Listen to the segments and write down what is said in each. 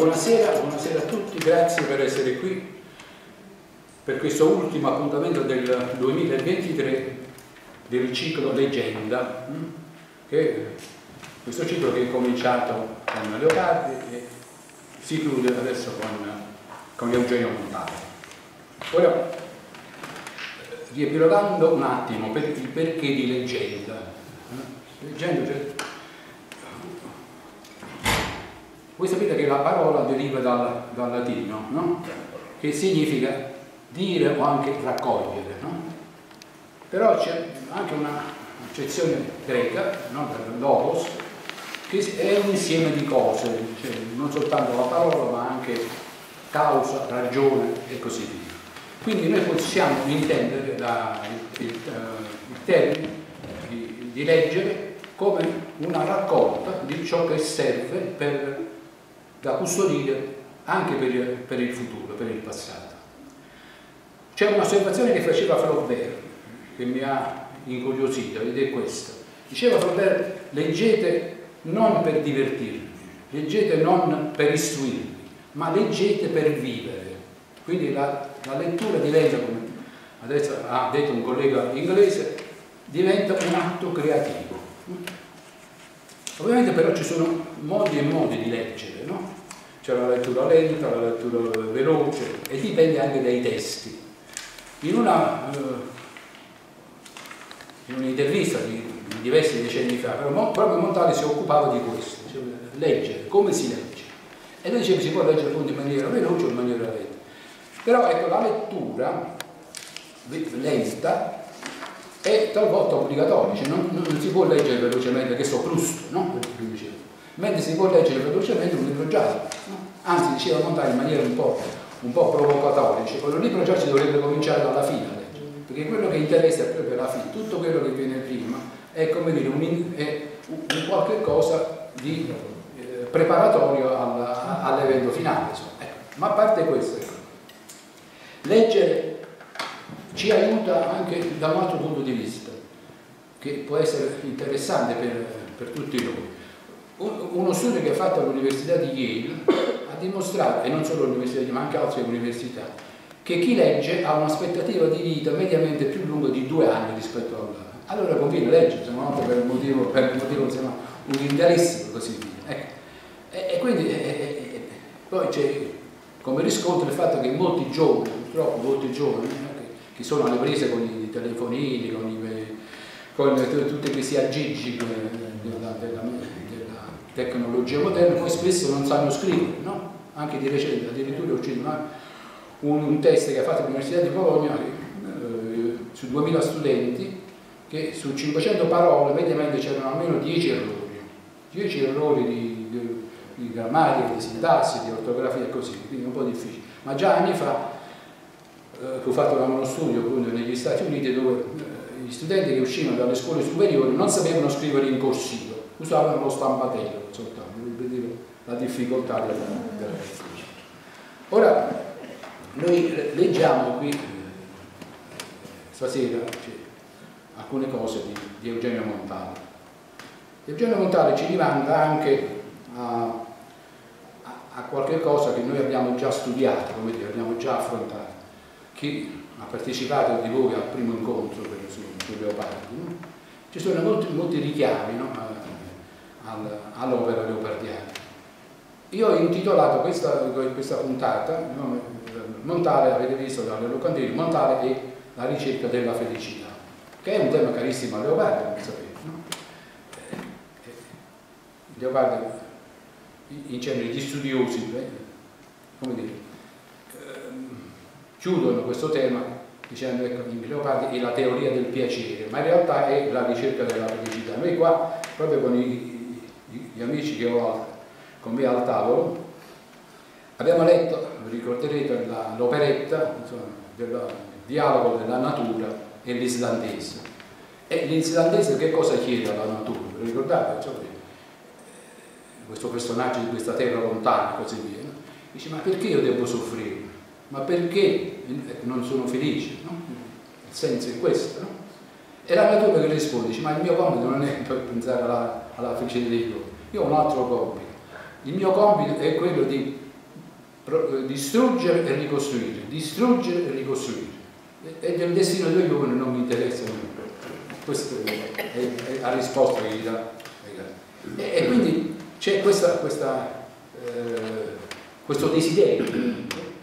buonasera, buonasera a tutti, grazie per essere qui per questo ultimo appuntamento del 2023 del ciclo Leggenda, mm, che questo ciclo che è cominciato con Leopardi e si chiude adesso con, con Eugenio Montale. Ora, riepilogando un attimo per il perché di leggenda. Eh, leggenda, cioè, voi sapete che la parola deriva dal, dal latino, no? che significa dire o anche raccogliere. No? Però c'è anche un'accezione greca, no? logos, che è un insieme di cose, cioè non soltanto la parola ma anche causa, ragione e così via. Quindi noi possiamo intendere la, il, il, il, termine di, di, leggere come una raccolta di ciò che serve per, da custodire anche per, per il futuro, per il passato. C'è un'osservazione che faceva Flaubert che mi ha incuriosito ed è questa. Diceva Flaubert, leggete non per divertirvi, leggete non per istruirvi, ma leggete per vivere. Quindi la, la lettura diventa, come adesso ha detto un collega inglese, diventa un atto creativo. Ovviamente però ci sono modi e modi di leggere, no? C'è la lettura lenta, la lettura veloce e dipende anche dai testi. In una, uh, in un'intervista di, di, diversi decenni fa, proprio Montale si occupava di questo, cioè leggere, come si legge. E lui diceva si può leggere in maniera veloce o in maniera lenta. Però ecco, la lettura lenta è talvolta obbligatoria, cioè non, non, si può leggere velocemente, che so, Proust, no? Mentre si può leggere velocemente un libro giallo. Anzi, diceva Montale in maniera un po' un po' provocatorio, dice quello libro già si dovrebbe cominciare dalla fine a leggere, perché quello che interessa è proprio la fine, tutto quello che viene prima è come dire un, è un qualche cosa di eh, preparatorio all'evento finale. Ecco. Ma a parte questo, leggere ci aiuta anche da un altro punto di vista, che può essere interessante per, per tutti noi. Uno studio che ha fatto all'Università di Yale dimostrato, e non solo l'università ma anche altre università, che chi legge ha un'aspettativa di vita mediamente più lunga di due anni rispetto all'altro. Allora conviene leggere, se non per un motivo, per un motivo insomma, utilitario così via. Ecco. E, e, quindi e, poi c'è come riscontro il fatto che molti giovani, purtroppo molti giovani, eh, che sono alle prese con i telefonini, con, i, con tutti questi aggiggi della, della, della tecnologia moderna, poi spesso non sanno scrivere, no? anche di recente, addirittura è uscito un, un, test che ha fatto l'Università di Bologna eh, su 2000 studenti che su 500 parole mediamente c'erano almeno 10 errori, 10 errori di, di, di, grammatica, di sintassi, di ortografia e così, quindi un po' difficile. Ma già anni fa eh, ho fatto uno studio appunto negli Stati Uniti dove eh, gli studenti che uscivano dalle scuole superiori non sapevano scrivere in corsivo, usavano lo stampatello soltanto, per dire la difficoltà della, della Ora, noi leggiamo qui stasera cioè, alcune cose di, di, Eugenio Montale. Eugenio Montale ci rimanda anche a, a, a qualche cosa che noi abbiamo già studiato, come dire, abbiamo già affrontato. Chi ha partecipato di voi al primo incontro per, su, su Leopardi, no? ci sono molti, molti richiami no? All'opera leopardiana. Io ho intitolato questa, questa puntata, Montale, avete visto dalle locandine, Montale e la ricerca della felicità, che è un tema carissimo a Leopardi, come sapete. No? Eh, eh, Leopardi, in genere gli studiosi, come dire, ehm, chiudono questo tema dicendo ecco, Leopardi è la teoria del piacere, ma in realtà è la ricerca della felicità. Noi qua, proprio con i, gli amici che ho con me al tavolo, abbiamo letto, vi ricorderete, l'operetta del dialogo della natura e l'islandese. E l'islandese che cosa chiede alla natura? Vi ricordate? Cioè, questo personaggio di questa terra lontana e così via. No? Dice, ma perché io devo soffrire? Ma perché non sono felice? No? Il senso è questo, no? E la natura che risponde, dice, ma il mio compito non è per pensare alla, alla felicità dei loro, io ho un altro compito il mio compito è quello di eh, distruggere e ricostruire, distruggere e ricostruire. E del destino degli uomini non mi interessa nulla. Questa è, la risposta che gli dà. E, quindi c'è questa, questa, eh, questo desiderio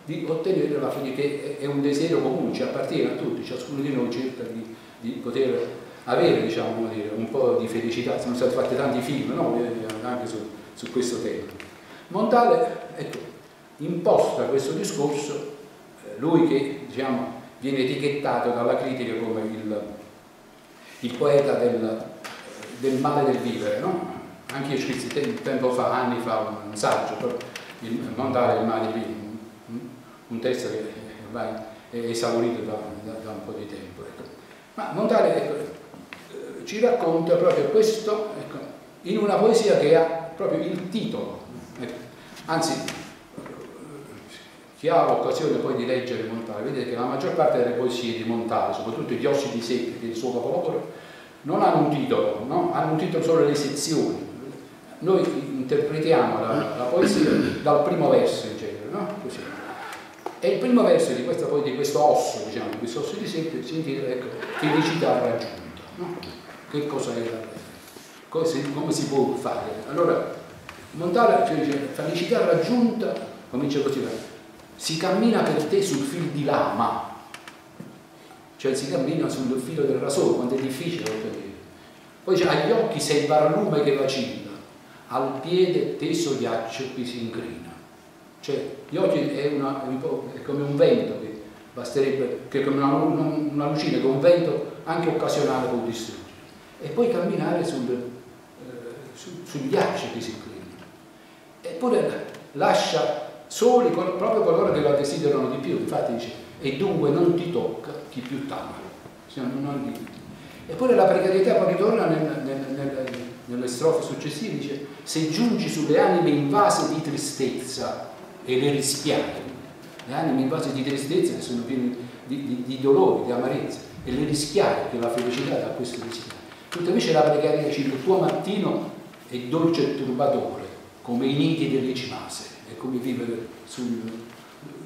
di ottenere la fede, che è un desiderio comune, ci appartiene a tutti, ciascuno di noi cerca di, di poter avere diciamo, un po' di felicità, sono stati fatti tanti film no? anche su, su, questo tema. Montale ecco, imposta questo discorso, eh, lui che diciamo, viene etichettato dalla critica come il, il poeta del, del, male del vivere, no? anche io scrissi tempo fa, anni fa, un saggio, il Montale il male vivere, un testo che ormai è esaurito da, da, da un po' di tempo. Ecco. Ma Montale ecco, eh, ci racconta proprio questo ecco, in una poesia che ha proprio il titolo. Ecco. Anzi, chi ha l'occasione poi di leggere Montale, vedete che la maggior parte delle poesie di Montale, soprattutto gli ossi di è il suo capolavoro, non hanno un titolo, no? hanno un titolo solo le sezioni. Noi interpretiamo la, la poesia dal primo verso in genere, no? Così. E il primo verso di, questa, di questo osso, diciamo, di questo osso di sete, si intitola ecco, felicità raggiunta. No? Che cosa è la cosa, come si può fare? Allora, Montale cioè, dice, felicità raggiunta, comincia così, si cammina per te sul fil di lama, cioè si cammina sul filo del rasone, quanto è difficile ottenere. Poi c'è agli occhi sei il barlume che vacilla, al piede teso ghiaccio qui si incrina. Cioè, gli occhi è, una, è, come un vento che basterebbe, che è come una, una lucina, che un vento anche occasionale può distruggere. E poi camminare sul, eh, su, sugli ghiacci che si inclinano. Eppure lascia soli proprio coloro che la desiderano di più. Infatti dice, e dunque non ti tocca chi più t'ama. Eppure la precarietà poi ritorna nel, nel, nel, nelle strofe successive, dice, se giungi sulle anime invase di tristezza, e le rispiare. Le anime invase di tristezza che sono piene di, di, di dolore, di amarezza, e le rischiare che la felicità da questo desiderio. Tutta invece la preghiera dice il tuo mattino è dolce e turbatore, come i nidi delle cimase, è come vivere sul,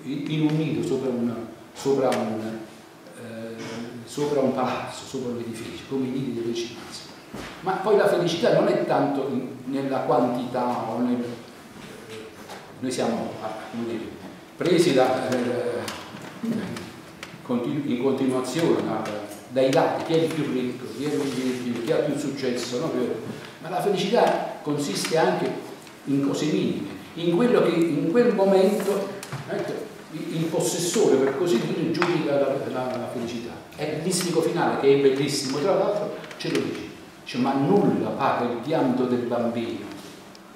in un nido sopra un, sopra un, eh, sopra un palazzo, sopra un edificio, come i nidi delle cimase. Ma poi la felicità non è tanto in, nella quantità o nel, noi siamo dire, presi da, eh, in continuazione da, dai dati, chi è il più ricco, chi, è il, chi ha più successo, no? ma la felicità consiste anche in cose minime, in quello che in quel momento ecco, il possessore, per così dire, giudica la, la, la felicità. È il mistico finale, che è bellissimo, tra l'altro ce lo dice, dice ma nulla paga il pianto del bambino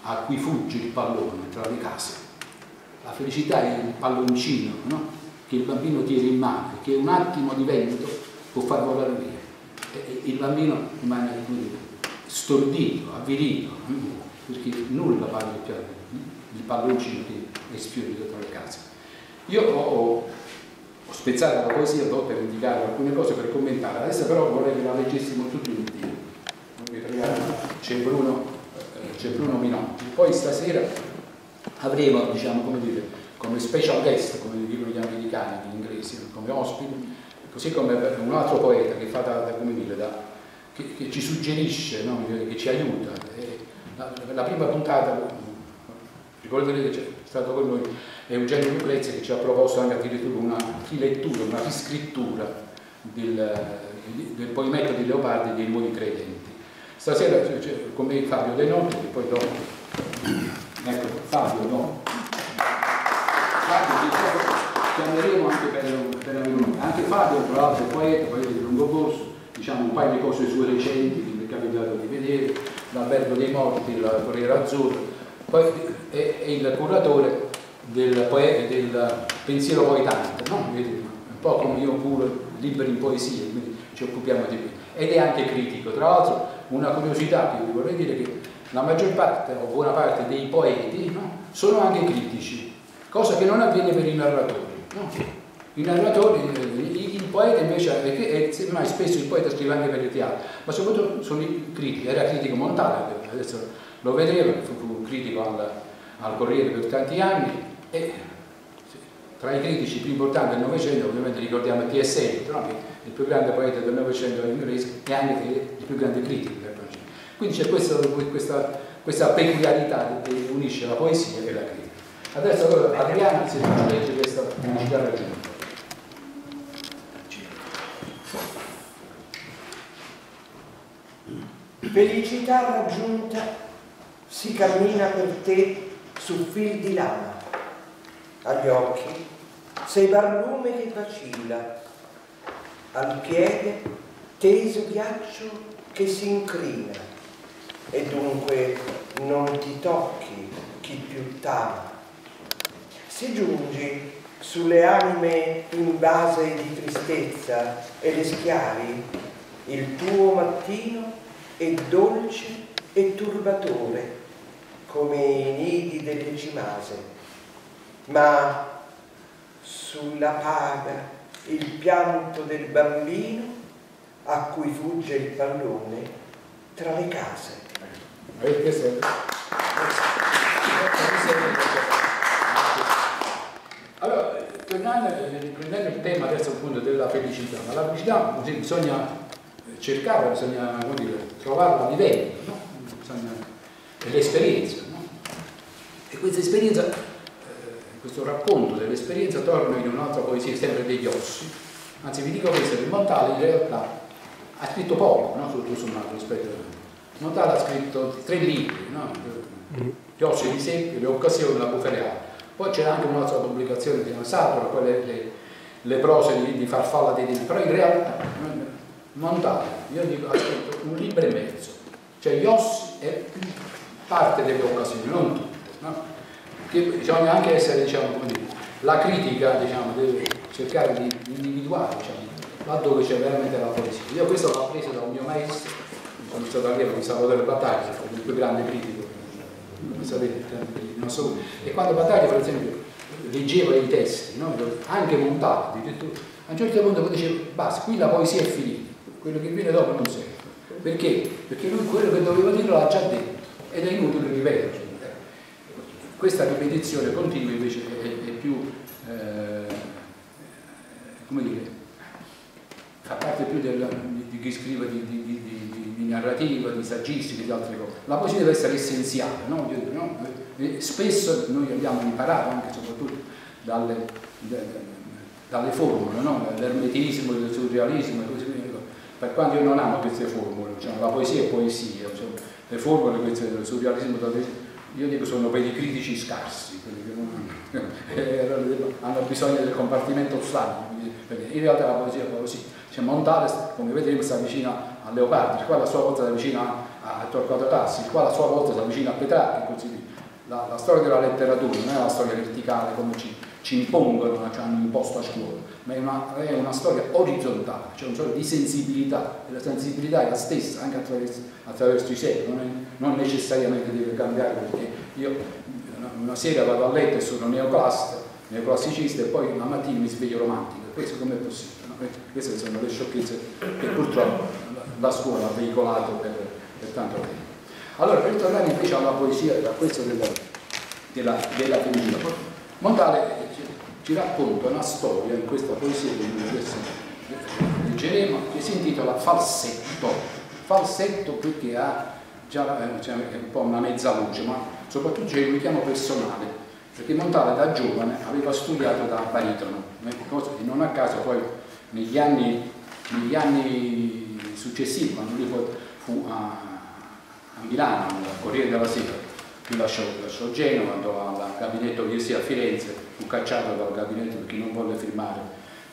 a cui fugge il pallone tra le case. La felicità è il palloncino no? che il bambino tiene in mano, che un attimo di vento può far volare via. Il bambino rimane stordito, avvilito, perché nulla vale il, piano, il palloncino che è sfiorito tra le case. Io ho, ho, spezzato la poesia per indicare alcune cose, per commentare, adesso però vorrei che la leggessimo tutti insieme. C'è Bruno c'è Bruno Minotti. Poi stasera avremo, diciamo, come dire, come special guest, come dicono gli americani, gli inglesi, come ospiti, così come un altro poeta che, fa da, da, dire, da, che, che, ci suggerisce, no? che ci aiuta. La, la, prima puntata, ricorderete che c'è stato con noi Eugenio Lucrezia che ci ha proposto anche addirittura una rilettura, una riscrittura del, del poemetto di Leopardi dei nuovi credenti Stasera c'è con me Fabio De Notte, che poi dopo... Ecco, Fabio, no? Fabio, chiameremo anche per, per avere Anche Fabio, tra l'altro, è poeta, poeta di Lungoborso, diciamo un paio di cose sue recenti che mi è capitato di vedere, l'Albergo dei Morti, la Corriera Azzurra, poi è, è il curatore del, del pensiero poetante, no? un po' come io pure libero in poesia, quindi ci occupiamo di questo. Ed è anche critico, tra l'altro una curiosità che vi vorrei dire che la maggior parte o buona parte dei poeti no, sono anche critici, cosa che non avviene per i narratori. No? I narratori, il poeta invece, e semmai spesso il poeta scrive anche per il teatro, ma soprattutto sono i critici, era critico Montale, adesso lo vedremo, fu, fu critico al, al, Corriere per tanti anni e tra i critici più importanti del Novecento, ovviamente ricordiamo T.S. Eliot, il più grande poeta del Novecento inglese e anche il più grande critico del Novecento. Quindi c'è questa, questa, questa, peculiarità che unisce la poesia e la critica. Adesso allora Adriano si legge questa pubblicità raggiunta. Felicità raggiunta, si cammina per te su fil di lama. Agli occhi sei barlume che vacilla, al piede teso ghiaccio che si incrina e dunque non ti tocchi chi più t'ama. Se giungi sulle anime invase di tristezza e le schiavi, il tuo mattino è dolce e turbatore come i nidi delle cimase, ma sulla paga il pianto del bambino a cui fugge il pallone tra le case. Allora, tornando, riprendendo il tema adesso appunto della felicità, ma la felicità così, bisogna cercarla, bisogna dire, trovarla vivendo, no? bisogna, è l'esperienza. No? E questa esperienza questo racconto dell'esperienza torna in un'altra poesia sempre degli ossi, anzi vi dico questo, che Montale in realtà ha scritto poco, no? tutto sommato rispetto a Montale ha scritto tre libri, no? Gli ossi di Seppio, le occasioni, la bufera. Poi c'è anche un'altra pubblicazione di Satura, quelle le, le prose di, di Farfalla dei Dini, però in realtà Montale, io dico, scritto un libro e mezzo, cioè gli ossi è parte delle occasioni, non tutte. No? che bisogna anche essere, diciamo, dire, la critica diciamo, deve cercare di individuare diciamo, laddove c'è veramente la poesia. Io questo l'ho appreso da un mio maestro, sono stato allievo di Salvatore Battaglia, il più grande critico, come sapete, non so, e quando Battaglia per esempio leggeva i testi, no? anche montati, a un certo punto diceva basta, qui la poesia è finita, quello che viene dopo non serve. Perché? Perché lui quello che doveva dire l'ha già detto ed è inutile ripeterlo questa ripetizione continua invece è, è più, eh, come dire, fa parte più del, di, di, chi scrive di, di, di, narrativa, di saggistica, di altre cose. La poesia deve essere essenziale, no? Spesso noi abbiamo imparato, anche soprattutto dalle, dalle formule, no? l'ermetismo, il surrealismo e così via. Per quanto io non amo queste formule, cioè, la poesia è poesia, cioè, le formule queste del surrealismo, io dico sono per i critici scarsi, quelli che non, eh, hanno bisogno del compartimento stagno, in realtà la poesia è così, cioè Montale come vedremo si avvicina a Leopardi, qua la sua volta si avvicina a, a Torquato Tassi, qua la sua volta si avvicina a Petrarchi e così. La, la, storia della letteratura non è una storia verticale come ci, ci impongono, ci hanno imposto a scuola, ma è una, è una storia orizzontale, cioè una storia di sensibilità, e la sensibilità è la stessa anche attraverso, attraverso i secoli, non, non, necessariamente deve cambiare perché io una sera vado a letto e sono neoclassico, neoclassicista e poi la mattina mi sveglio romantico, questo com'è possibile? Queste sono le sciocchezze che purtroppo la scuola ha veicolato per, per tanto tempo. Allora, per tornare invece alla poesia, a questo della, della, della felicità, Montale ci racconta una storia in questa poesia che noi adesso leggeremo che si intitola Falsetto. Falsetto perché ha già eh, cioè, un po' una mezza luce, ma soprattutto c'è un richiamo personale, perché Montale da giovane aveva studiato da baritono, e non a caso poi negli anni, negli anni successivi, quando lui fu a Milano, al Corriere della Sera, lui lasciò, lasciò Genova, andò al gabinetto Viesi a Firenze, fu cacciato dal gabinetto perché non volle firmare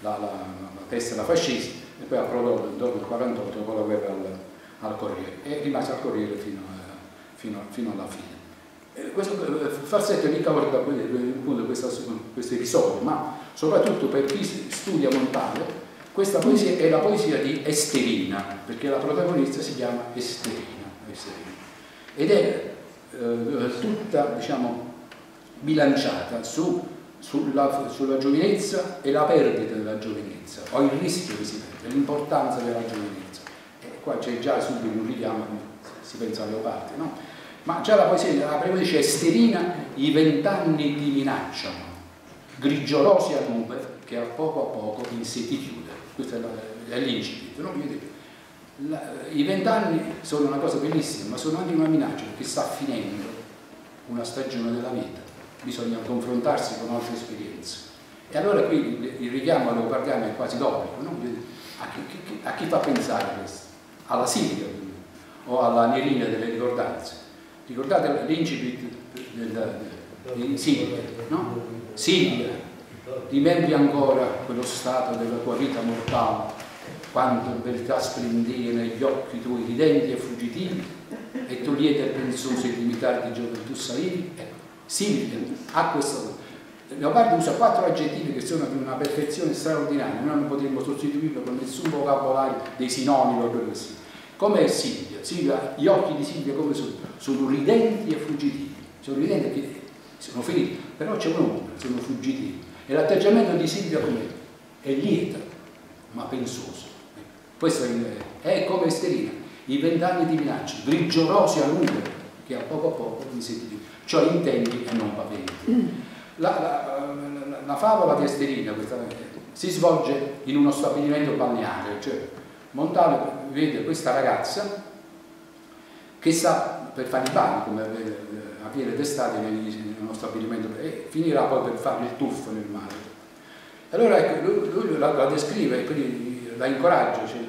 la, la, la tessera fascista e poi approdò dopo il 48 con la guerra al, al, Corriere e rimase al Corriere fino, a, fino, fino alla fine. Eh, questo eh, farsetto ricorda appunto questo episodio, ma soprattutto per chi studia Montale, questa poesia è la poesia di Esterina, perché la protagonista si chiama Esterina, Esterina. Ed è eh, tutta diciamo, bilanciata su, sulla, sulla, giovinezza e la perdita della giovinezza, o il rischio che si perde, l'importanza della giovinezza. E qua c'è già subito un richiamo, si pensa alle parti, no? Ma già la poesia, la prima dice Esterina, i vent'anni ti minacciano. grigiorosi a nube che a poco a poco in sé ti chiude. Questo è l'incipit. No? I vent'anni sono una cosa bellissima, ma sono anche una minaccia perché sta finendo una stagione della vita. Bisogna confrontarsi con altre esperienze. E allora qui il richiamo a Leopardiano è quasi d'obbligo. No? A, a chi fa pensare questo? Alla Silvia o alla Nerina delle ricordanze. Ricordate l'incipit di Silvia, no? Silvia, rimembri ancora quello stato della tua vita mortale, quando verità splendeva negli occhi tuoi ridenti e fuggitivi, e tu lieta e pensoso in imitar di gioventù salivi? Ecco, Silvia ha questo. Leopardi usa quattro aggettivi che sono di una perfezione straordinaria, noi non potremmo sostituirlo con nessun vocabolario dei sinonimi o quello. Come è Silvia? Silvia? Gli occhi di Silvia come sono? Sono ridenti e fuggitivi, sono ridenti che sono finiti, però c'è un'ombra, sono fuggitivi. E l'atteggiamento di Silvia com'è? È lieta, ma pensoso. Questo è, come Esterina, i vent'anni di minaccia, grigiorosi a lungo, che a poco a poco senti cioè intendi e non paventi. La, la, la, la, favola di Esterina questa, si svolge in uno stabilimento balneare, cioè Montale vede questa ragazza che sta per fare i bagni, come avviene d'estate uno stabilimento, e finirà poi per fare il tuffo nel mare. Allora ecco, lui, lui la, la, descrive, quindi la incoraggia, cioè,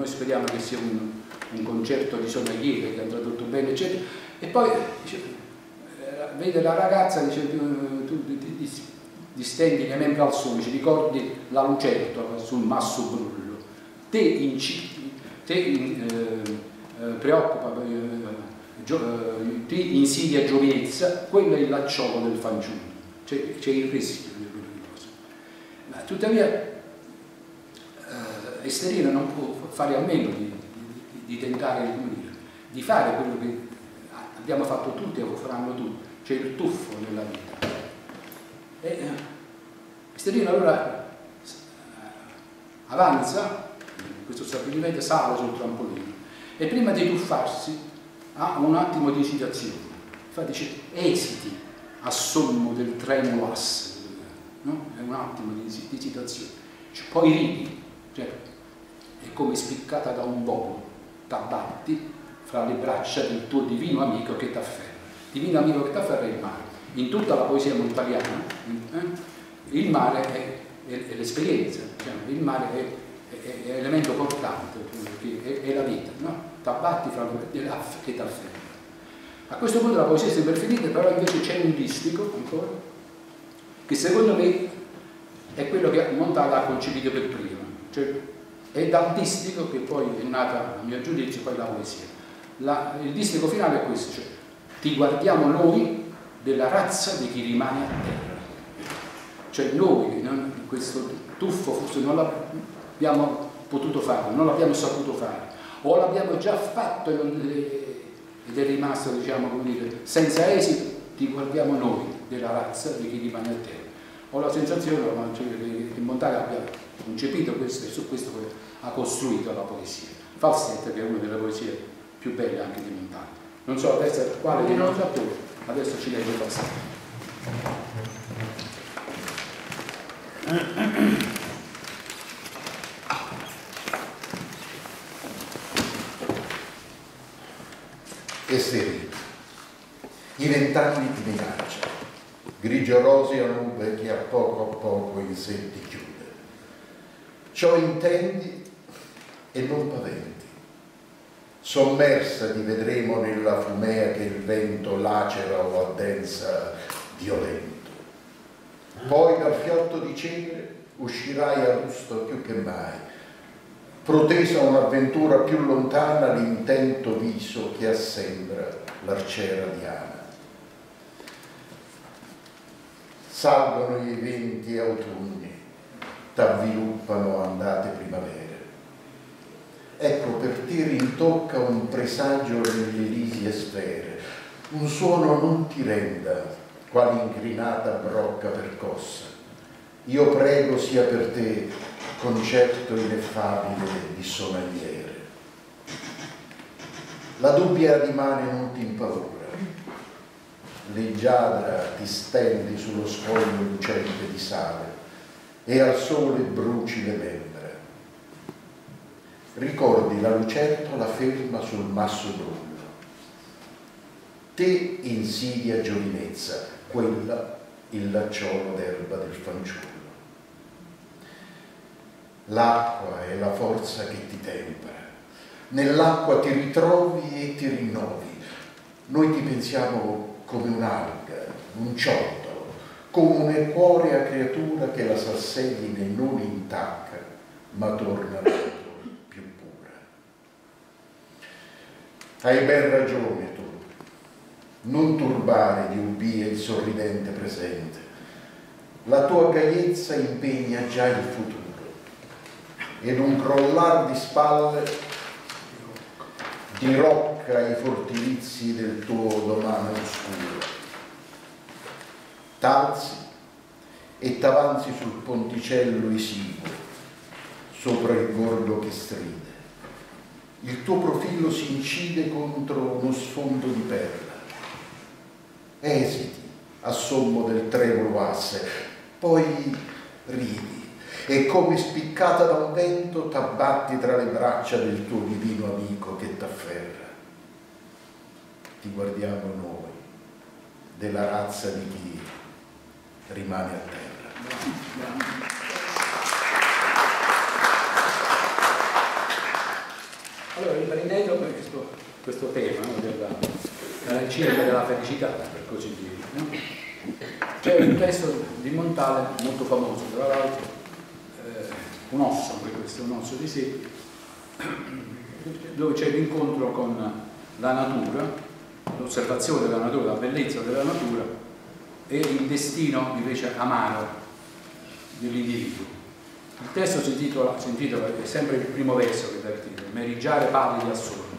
noi speriamo che sia un, un concerto di sonagliere, che andrà tutto bene, eccetera, e poi dice, eh, vede la ragazza, dice, tu, tu distendi le membra al sole, ci ricordi la lucertola sul masso brullo. Te, inci, te in, eh, eh, preoccupa, eh, eh, ti insidia giovinezza, quello è il lacciolo del fanciullo, c'è, il rischio di quelle cose. Ma tuttavia eh, Esterina non può fare a meno di, di, di tentare dire, di fare quello che abbiamo fatto tutti e lo faranno tutti, cioè il tuffo nella vita. E, Esterina allora avanza questo stabilimento sale sul trampolino e prima di tuffarsi ha un attimo di esitazione. Infatti dice esiti a sommo del treno asse, no? è un attimo di, esitazione. Cioè, poi ridi, cioè, come spiccata da un volo, t'abbatti fra le braccia del tuo divino amico che t'afferra. Divino amico che t'afferra è il mare. In tutta la poesia montaliana eh, il mare è, è, è l'esperienza, diciamo, il mare è è, è elemento portante, è, la vita, no? T'abbatti fra le laffe che t'afferra. A questo punto la poesia per finire, però invece c'è un distico ancora, che secondo me è quello che Montale ha concepito per prima, cioè è dal distico che poi è nata, a mio giudizio, poi la poesia. La, il distico finale è questo, cioè ti guardiamo noi della razza di chi rimane a terra. Cioè noi, non, questo tuffo forse non la, abbiamo potuto fare, non l'abbiamo saputo fare, o l'abbiamo già fatto ed è rimasto, diciamo, come dire, senza esito, ti guardiamo noi della razza di chi rimane a terra. Ho la sensazione cioè, che Montale abbia concepito questo e su questo ha costruito la poesia. Falsetta, che è una delle poesie più belle anche di Montale. Non so adesso quale di noi autori, adesso ci leggo Falsetta. e sereni. I vent'anni di minaccia, grigio roseo nube che a poco a poco in sé ti chiude. Ciò intendi e non paventi. Sommersa ti vedremo nella fumea che il vento lacera o addensa violento. Poi dal fiotto di cenere uscirai a rusto più che mai, protesa un'avventura più lontana l'intento viso che assembra l'arciera diana. Salgono gli eventi autunni, t'avviluppano andate primavere. Ecco per te rintocca un presagio nelle elisi sfere, un suono non ti renda, quale incrinata brocca percossa. Io prego sia per te concetto ineffabile di sonagliere. La dubbia rimane non ti impaura, leggiadra ti stendi sullo scoglio lucente di sale e al sole bruci le membra. Ricordi la lucertola ferma sul masso brullo. Te insidia giovinezza, quella il lacciolo d'erba del fanciullo. L'acqua è la forza che ti tempera. Nell'acqua ti ritrovi e ti rinnovi. Noi ti pensiamo come un'alga, un ciottolo, come un'equorea creatura che la salsedine non intacca, ma torna più pura. Hai ben ragione tu, non turbare di ubbie il sorridente presente. La tua gaiezza impegna già il futuro ed un crollar di spalle dirocca i fortilizi del tuo domani oscuro. T'alzi e t'avanzi sul ponticello esiguo, sopra il gorgo che stride. Il tuo profilo si incide contro uno sfondo di perla. Esiti a sommo del trevolo asse, poi ridi e come spiccata da un vento t'abbatti tra le braccia del tuo divino amico che t'afferra. Ti guardiamo noi, della razza di chi rimane a terra. Allora, riprendendo questo, questo tema no, della, della ricerca della felicità, per così dire, no? c'è un testo di Montale molto famoso, tra l'altro, un osso, anche questo è un osso di sé, dove c'è l'incontro con la natura, l'osservazione della natura, la bellezza della natura e il destino invece amaro dell'individuo. Il testo si intitola, si intitola, è sempre il primo verso che dà il titolo, Merigiare pallidi al sole,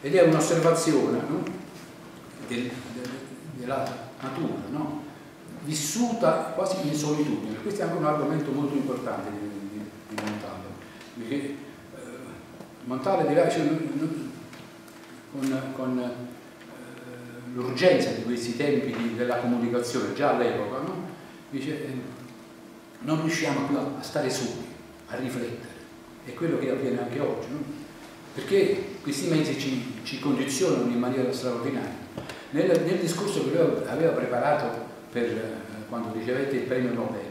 ed è un'osservazione no? del, del, della natura, no? vissuta quasi in solitudine. Questo è anche un argomento molto importante di Montale, perché eh, Montale dirà cioè, con, con l'urgenza di questi tempi di, della comunicazione, già all'epoca, no? dice eh, non riusciamo più a, a, stare soli, a riflettere, è quello che avviene anche oggi, no? perché questi mezzi ci, ci, condizionano in maniera straordinaria. Nel, nel discorso che lui aveva preparato per eh, quando ricevette il premio Nobel,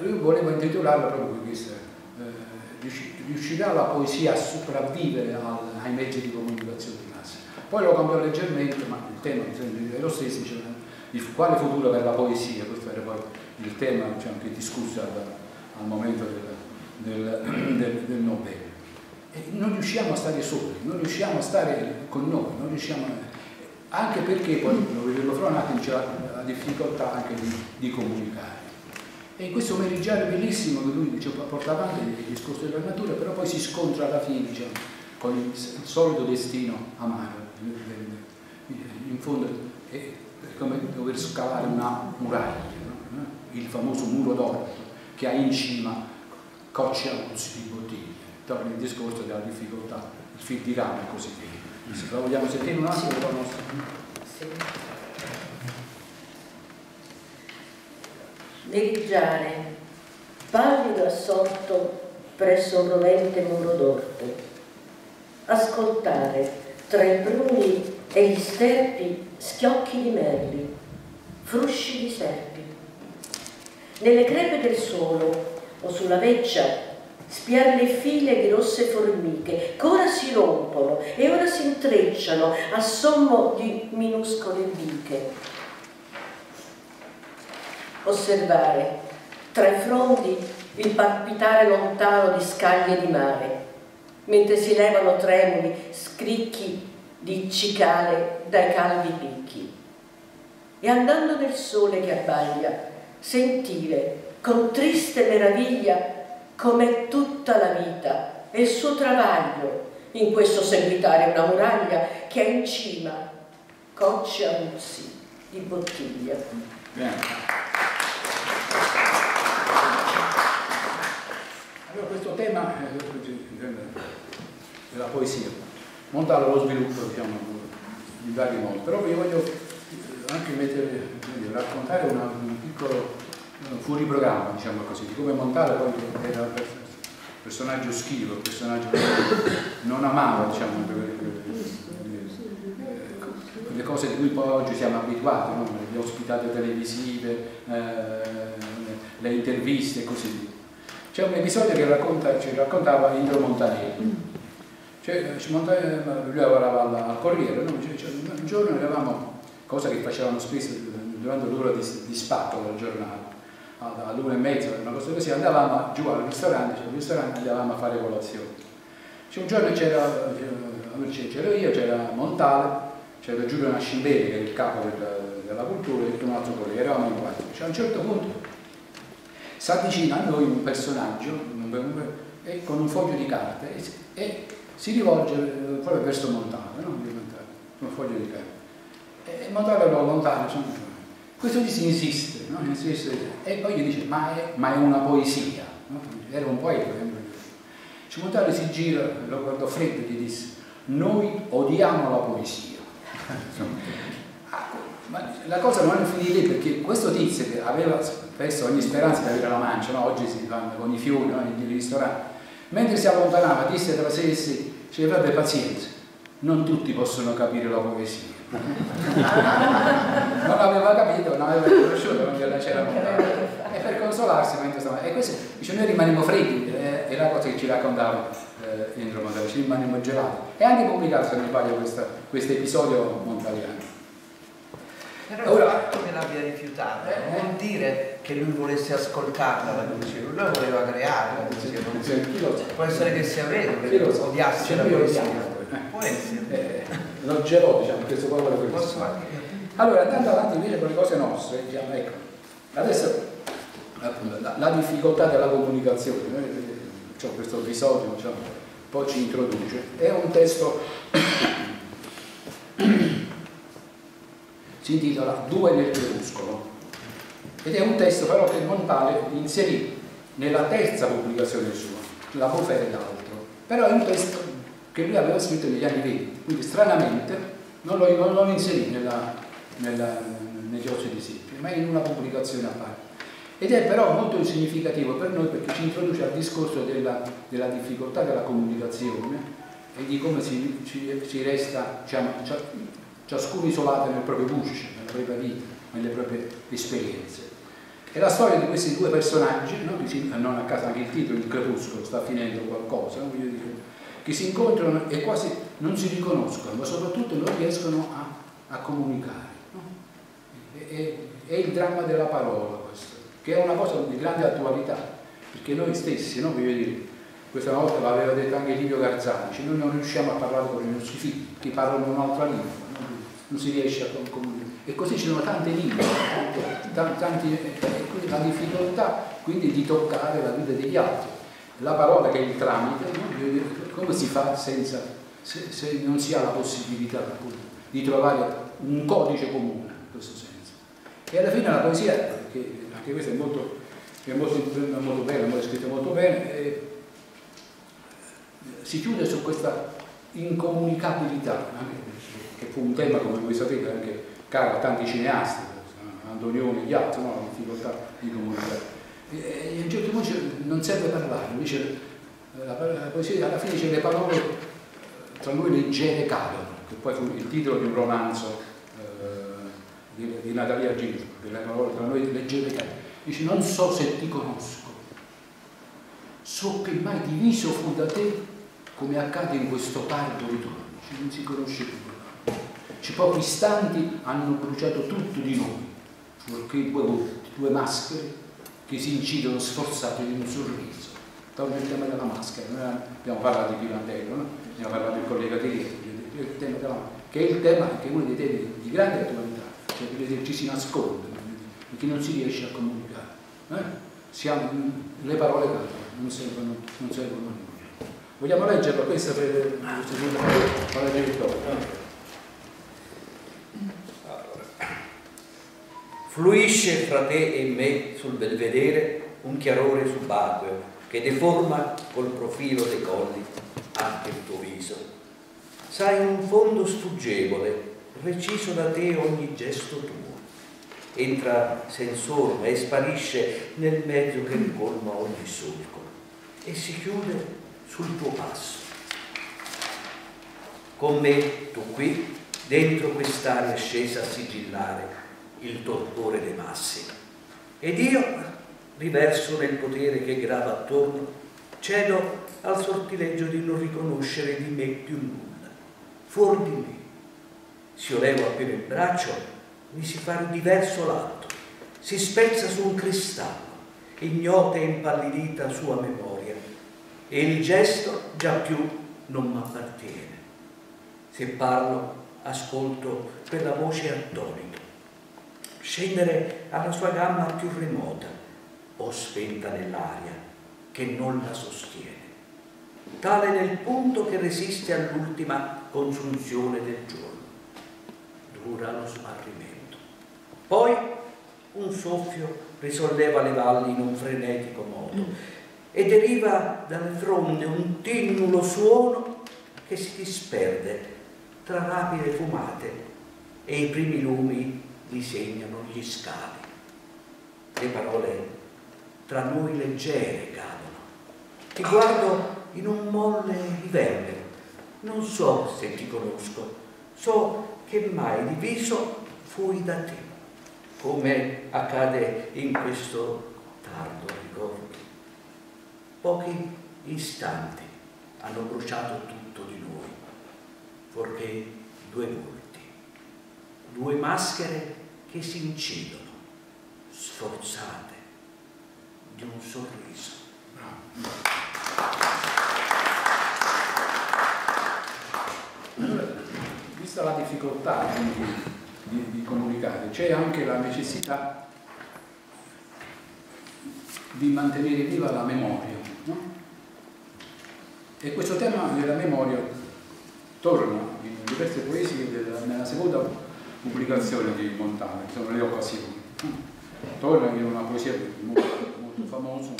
lui voleva intitolarlo proprio questo, eh, riuscirà la poesia a sopravvivere al, ai mezzi di comunicazione. Poi lo cambiò leggermente, ma il tema è lo stesso, diceva, il, quale futuro per la poesia, questo era poi il tema diciamo, che discusse al, al momento del, del, del, del Nobel. E non riusciamo a stare soli, non riusciamo a stare con noi, non riusciamo a, anche perché poi lo vedevo fra un attimo c'è la, difficoltà anche di, di comunicare. E in questo meriggiare bellissimo che lui dice, porta avanti il discorso della natura, però poi si scontra alla fine diciamo, con il, solito destino amaro. In fondo è come dover scalare una muraglia, no? il famoso muro d'oro che ha in cima cocci aguzzi di bottiglie. Torna il discorso della difficoltà, il fil di rame e così via. Se la vogliamo sentire un attimo, sì. Sì. Neggiare, pallido assorto presso un rovente muro d'orto, ascoltare tra i bruni e gli sterpi schiocchi di merli, frusci di serpi. Nelle crepe del suolo o sulla veccia spiare le file di rosse formiche che ora si rompono e ora si intrecciano a sommo di minuscole biche osservare tra i frondi il palpitare lontano di scaglie di mare, mentre si levano tremuli scricchi di cicale dai calvi picchi. E andando nel sole che abbaglia, sentire con triste meraviglia com'è tutta la vita e il suo travaglio in questo seguitare una muraglia che ha in cima cocci aguzzi di bottiglia. Allora questo tema della poesia, Montale lo sviluppo diciamo, in vari modi, però io voglio anche mettere, raccontare una, un piccolo fuori programma, diciamo così, di come Montale poi era un personaggio schivo, un personaggio che non amava, diciamo, le cose di cui poi oggi siamo abituati, no? le ospitate televisive, eh, le interviste e così via. C'è un episodio che racconta, ci raccontava Indro Montanelli. Cioè, lui lavorava al, Corriere, no? cioè, un giorno eravamo, cosa che facevano spesso durante l'ora di, di spacco del giornale, all'una e mezza, una cosa così, andavamo giù al ristorante, cioè, al ristorante andavamo a fare colazione. Cioè, un giorno c'era, c'ero io, c'era Montale, c'era Giulio Nascimbelli che è il capo del, della cultura e un altro collega, eravamo in quattro. Cioè, a un certo punto si avvicina a noi un personaggio e, con un foglio di carta e, e si rivolge eh, proprio verso Montale, no? un foglio di carta. E Montale lo allontana, questo gli si insiste, no? insiste, e poi gli dice ma è, ma è una poesia, no? era un poeta. Cioè, Montale si gira, lo guardò freddo e gli disse noi odiamo la poesia. Ma la cosa non è finita lì perché questo tizio che aveva spesso ogni speranza di avere la mancia, no? oggi si fanno con i fiori no? nei ristoranti, mentre si allontanava disse tra sé e sé, cioè vabbè pazienza, non tutti possono capire la poesia. non aveva capito, non aveva conosciuto, non c'era montata. E per consolarsi, mentre stava... E questo, dice, noi rimaniamo freddi, eh, è la cosa che ci raccontava eh, Indro Montale, ci rimaniamo gelati. E anche pubblicato, se non sbaglio, questo episodio montaliano. Però Ora, il fatto che l'abbia rifiutata eh, vuol dire che lui volesse ascoltarla la poesia, lui voleva creare la poesia. Può essere che sia vero, che odiasse la poesia. Può essere. Eh, non l'ho, diciamo, questo povero questo. Allora, andando avanti invece con le cose nostre, diciamo, ecco, adesso appunto, la, la, difficoltà della comunicazione, cioè, questo episodio diciamo, poi ci introduce, è un testo si intitola Due nel crepuscolo ed è un testo però che Montale inserì nella terza pubblicazione sua, La bufera d'altro, però è un testo che lui aveva scritto negli anni 20, quindi stranamente non lo, non lo inserì nella, nella, negli Ossi di Seppia, ma in una pubblicazione a parte. Ed è però molto significativo per noi perché ci introduce al discorso della, della difficoltà della comunicazione e di come si, ci, ci resta diciamo, ciascuno isolato nel proprio guscio, nella propria vita, nelle proprie esperienze. E la storia di questi due personaggi, no? non a caso anche il titolo, il crepuscolo, sta finendo qualcosa, dire, che si incontrano e quasi non si riconoscono, ma soprattutto non riescono a, a comunicare. No? È, è, è, il dramma della parola questo, che è una cosa di grande attualità, perché noi stessi, no? dire, questa volta l'aveva detto anche Livio Garzani, cioè noi non riusciamo a parlare con i nostri figli, che parlano un'altra lingua non si riesce a comunicare. E così ci sono tante lingue, tanti, tanti, e quindi la difficoltà quindi di toccare la vita degli altri. La parola che è il tramite, come si fa senza, se, se, non si ha la possibilità appunto, di trovare un codice comune in questo senso. E alla fine la poesia, che anche questa è molto, è molto, molto bella, è scritta molto bene, eh, si chiude su questa incomunicabilità. Un tema, come voi sapete, anche caro a tanti cineasti, Antonioni gli altri, no? la difficoltà di comunicare. E, a un certo punto non serve parlare, invece la, la poesia alla fine c'è le parole tra noi leggere cadono, che poi fu il titolo di un romanzo eh, di, di, Natalia Gildo, le parole tra noi leggere cadono. Dice non so se ti conosco, so che mai diviso fu da te come accade in questo tardo ritorno, non si conosce più. Ci pochi istanti hanno bruciato tutto di noi, fuorché due due maschere che si incidono sforzate di un sorriso. Torna il tema della maschera, noi abbiamo parlato di Pirandello, no? abbiamo parlato del collega il della maschera, che è il tema, che è uno dei temi di grande attualità, cioè che ci si nasconde, perché non si riesce a comunicare. Eh? Siamo, le parole non servono, non servono a nulla. Vogliamo leggerlo questa per, per leggere il dopo. Fluisce fra te e me sul belvedere un chiarore subacqueo che deforma col profilo dei colli anche il tuo viso. Sai un fondo sfuggevole, reciso da te ogni gesto tuo. Entra senza e sparisce nel mezzo che ricolma ogni solco e si chiude sul tuo passo. Con me, tu qui, dentro quest'aria scesa a sigillare il torpore dei massi. Ed io, riverso nel potere che grava attorno, cedo al sortileggio di non riconoscere di me più nulla. Fuori di me. Se io levo appena il braccio, mi si fa diverso l'atto, si spezza su un cristallo, ignota e impallidita sua memoria, e il gesto già più non m'appartiene. Se parlo, ascolto per la voce attonito, scendere alla sua gamma più remota o spenta nell'aria che non la sostiene, tale nel punto che resiste all'ultima consunzione del giorno. Dura lo smarrimento. Poi un soffio risolleva le valli in un frenetico modo e deriva dalle fronde un tinnulo suono che si disperde tra rapide fumate e i primi lumi disegnano gli scavi. Le parole tra noi leggere cadono. Ti guardo in un molle di verme. Non so se ti conosco, so che mai diviso fui da te, come accade in questo tardo ricordo. Pochi istanti hanno bruciato tutto di noi fuorché due volti, due maschere che si incidono, sforzate di un sorriso. vista la difficoltà di, di, di comunicare, c'è anche la necessità di mantenere viva la memoria. No? E questo tema della memoria torna in diverse poesie della, nella seconda pubblicazione di Montale, che sono le occasioni. Torna in una poesia molto, molto famosa,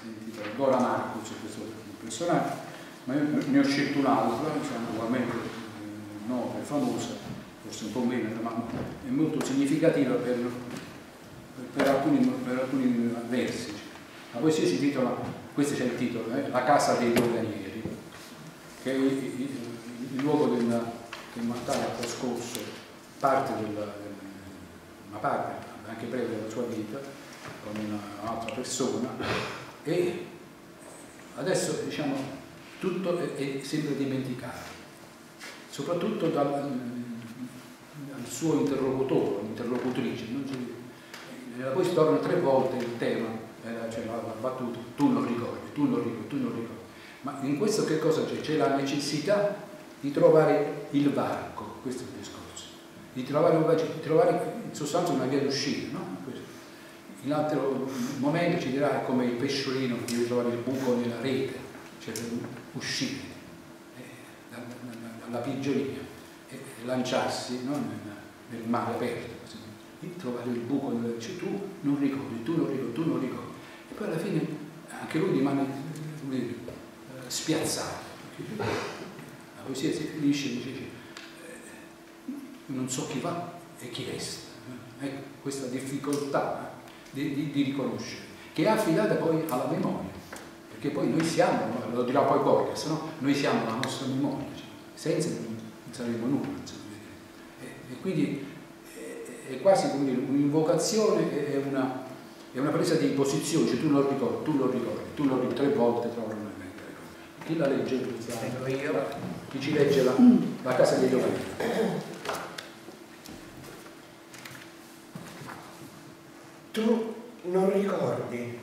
si intitola Dora Marcus, questo personaggio, ma io ne ho scelto un'altra, diciamo, ugualmente eh, nota e famosa, forse un po' meno, ma è molto significativa per, per, alcuni, per alcuni, versi. La poesia si intitola, questo c'è il titolo, eh, La casa dei doganieri, che è il luogo del, del ha trascorso parte della, una parte, anche breve della sua vita, con un'altra persona e adesso diciamo tutto è, è sempre dimenticato, soprattutto dal, dal suo interlocutore, interlocutrice. poi si torna tre volte il tema, cioè la, la battuta, tu non ricordi, tu non ricordi, tu non ricordi. Ma in questo che cosa c'è? C'è la necessità di trovare il varco, questo è il discorso, di trovare, di trovare in sostanza una via d'uscita. No? In altro momento ci dirà come il pesciolino che deve trovare il buco nella rete, cioè uscire eh, dalla prigionia e lanciarsi no? nel, nel, mare aperto. Così. Trovare il buco nella rete, cioè, tu non ricordi, tu non ricordi, tu non ricordi. E poi alla fine anche lui rimane dire, spiazzato poesia si finisce e eh, non so chi va e chi resta. Ecco, questa difficoltà di, di, di, riconoscere, che è affidata poi alla memoria, perché poi noi siamo, lo dirà poi Borges, no? noi siamo la nostra memoria, cioè, senza non saremo nulla. E, e, quindi è, è quasi un'invocazione, è una, è una presa di posizione, cioè tu lo ricordi, tu lo ricordi, tu lo ricordi, tre volte trovo una mente. Chi la legge? Chi ci legge la, la casa dei doganieri. Tu non ricordi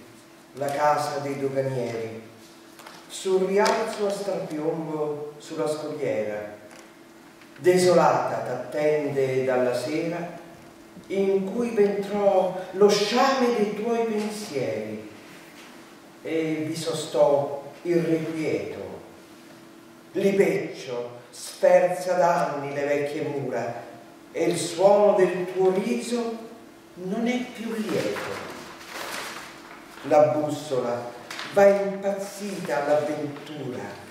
la casa dei doganieri, sul rialzo a strapiombo sulla scogliera, desolata t'attende dalla sera, in cui ventrò lo sciame dei tuoi pensieri e vi sostò irrequieto. Libeccio sferza da anni le vecchie mura e il suono del tuo riso non è più lieto. La bussola va impazzita all'avventura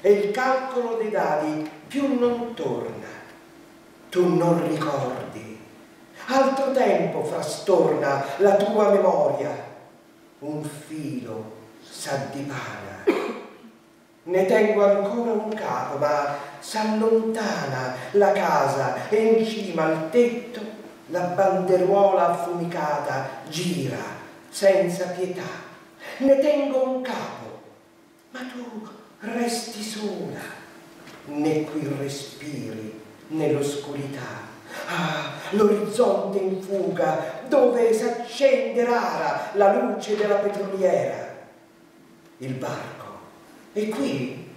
e il calcolo dei dadi più non torna. tu non ricordi. Altro tempo frastorna la tua memoria, un filo sa di pana. Ne tengo ancora un capo, ma s'allontana la casa e in cima al tetto la banderuola affumicata gira senza pietà. Ne tengo un capo, ma tu resti sola, né qui respiri nell'oscurità. Ah, l'orizzonte in fuga, dove s'accende rara la luce della petroliera. Il barco e qui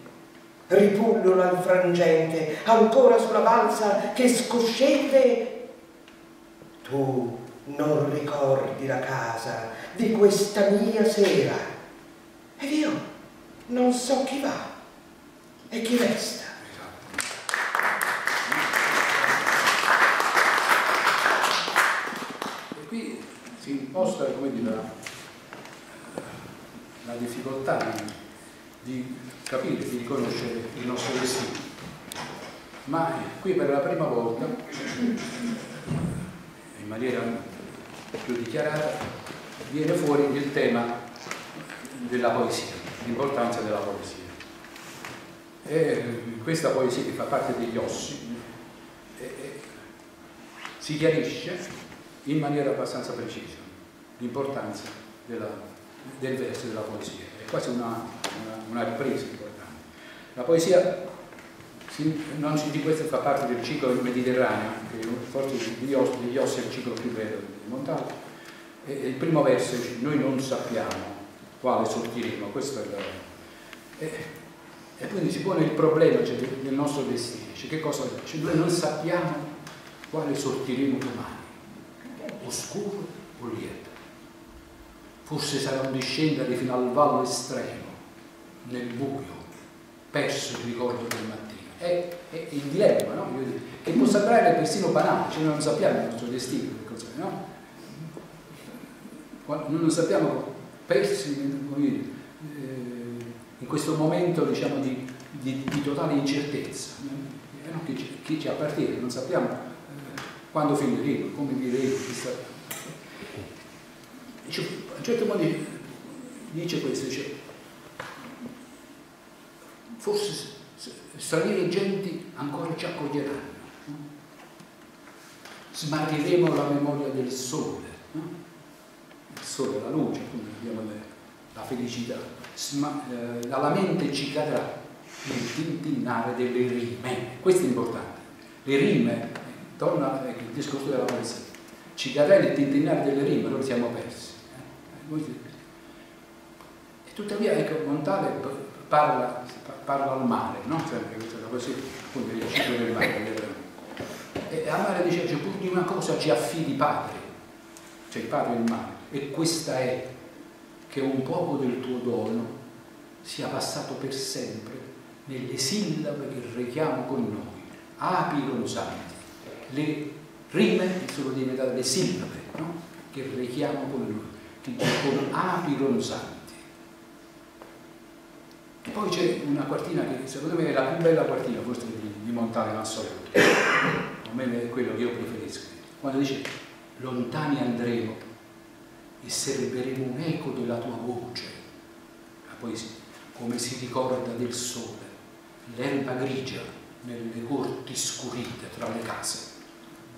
ripullono al frangente, ancora sulla balsa che scoscende. Tu non ricordi la casa di questa mia sera. Ed io non so chi va e chi resta. E qui si imposta, come dire, la, difficoltà di capire, di riconoscere il nostro destino. Ma qui per la prima volta, in maniera più dichiarata, viene fuori il tema della poesia, l'importanza della poesia. E questa poesia che fa parte degli ossi si chiarisce in maniera abbastanza precisa l'importanza del verso della poesia. È quasi una, una, una ripresa importante. La poesia si, non si, di questo fa parte del ciclo mediterraneo, che forse degli ossi, degli ossi è il ciclo più bello di Montalto. E, il primo verso dice noi non sappiamo quale sortiremo, questo è il, e, e quindi si pone il problema cioè, del nostro destino, cioè, che cosa dice? Noi non sappiamo quale sortiremo domani, oscuro o lieto. Forse sarà un discendere fino al vallo estremo, nel buio, perso il ricordo del mattino. È, è il dilemma, no? che può sembrare persino banale, cioè non sappiamo il nostro destino, no? Noi non sappiamo persi in questo momento diciamo, di, di, di, totale incertezza, eh, no? che, ci, che ci appartiene, non sappiamo eh, quando finiremo, come vivremo. A un certo modo dice questo, dice, forse straniere genti ancora ci accoglieranno, no? smarriremo la memoria del sole, no? il sole, la luce, quindi abbiamo la felicità, Sma, eh, dalla mente ci cadrà il tintinnare delle rime, questo è importante, le rime, torna il discorso della poesia, ci cadrà il tintinnare delle rime, noi siamo persi. Eh? E tuttavia, ecco, Montale parla, parla al mare, no? Sempre questa poesia, appunto il ciclo del mare. E al mare dice, cioè, pur di una cosa ci affidi padre, cioè il padre del mare, e questa è che un poco del tuo dono sia passato per sempre nelle sillabe che rechiamo con noi, api ronzanti. Le rime sono diventate le sillabe no? che rechiamo con noi, con api ronzanti. Poi c'è una quartina che secondo me è la più bella quartina forse di, di Montale Massoliotto, a me è quello che io preferisco, quando dice lontani andremo e serberemo un eco della tua voce. La poesia, come si ricorda del sole, l'erba grigia nelle corti scurite tra le case.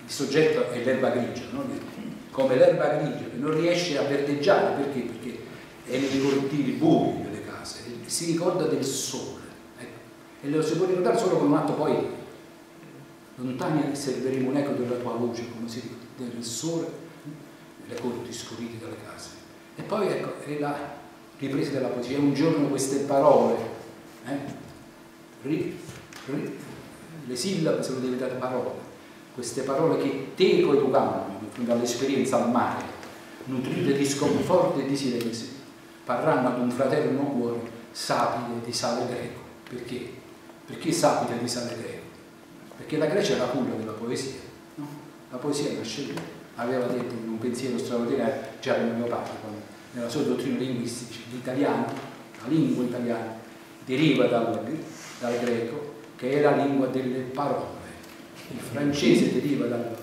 Il soggetto è l'erba grigia, no? come l'erba grigia che non riesce a verdeggiare, perché? Perché è nei cortili case, si ricorda del sole. Ecco. E lo si può ricordare solo con un atto poetico. Lontani serveremo un eco della tua voce, come si ricorda del sole le corti scurite dalle case. E poi ecco, è la ripresa della poesia, un giorno queste parole, eh, ri, ri, le sillabe sono diventate parole, queste parole che teco educando dall'esperienza al mare, nutrite di sconforto e di silenzio, parranno ad un fraterno cuore sapide di sale greco. Perché? Perché sapide di sale greco? Perché la Grecia è la culla della poesia, no? la poesia nasce lì aveva detto in un pensiero straordinario mio padre, nella sua dottrina linguistica, l'italiano, la lingua italiana, deriva dal, dal greco, che è la lingua delle parole. il francese deriva dal,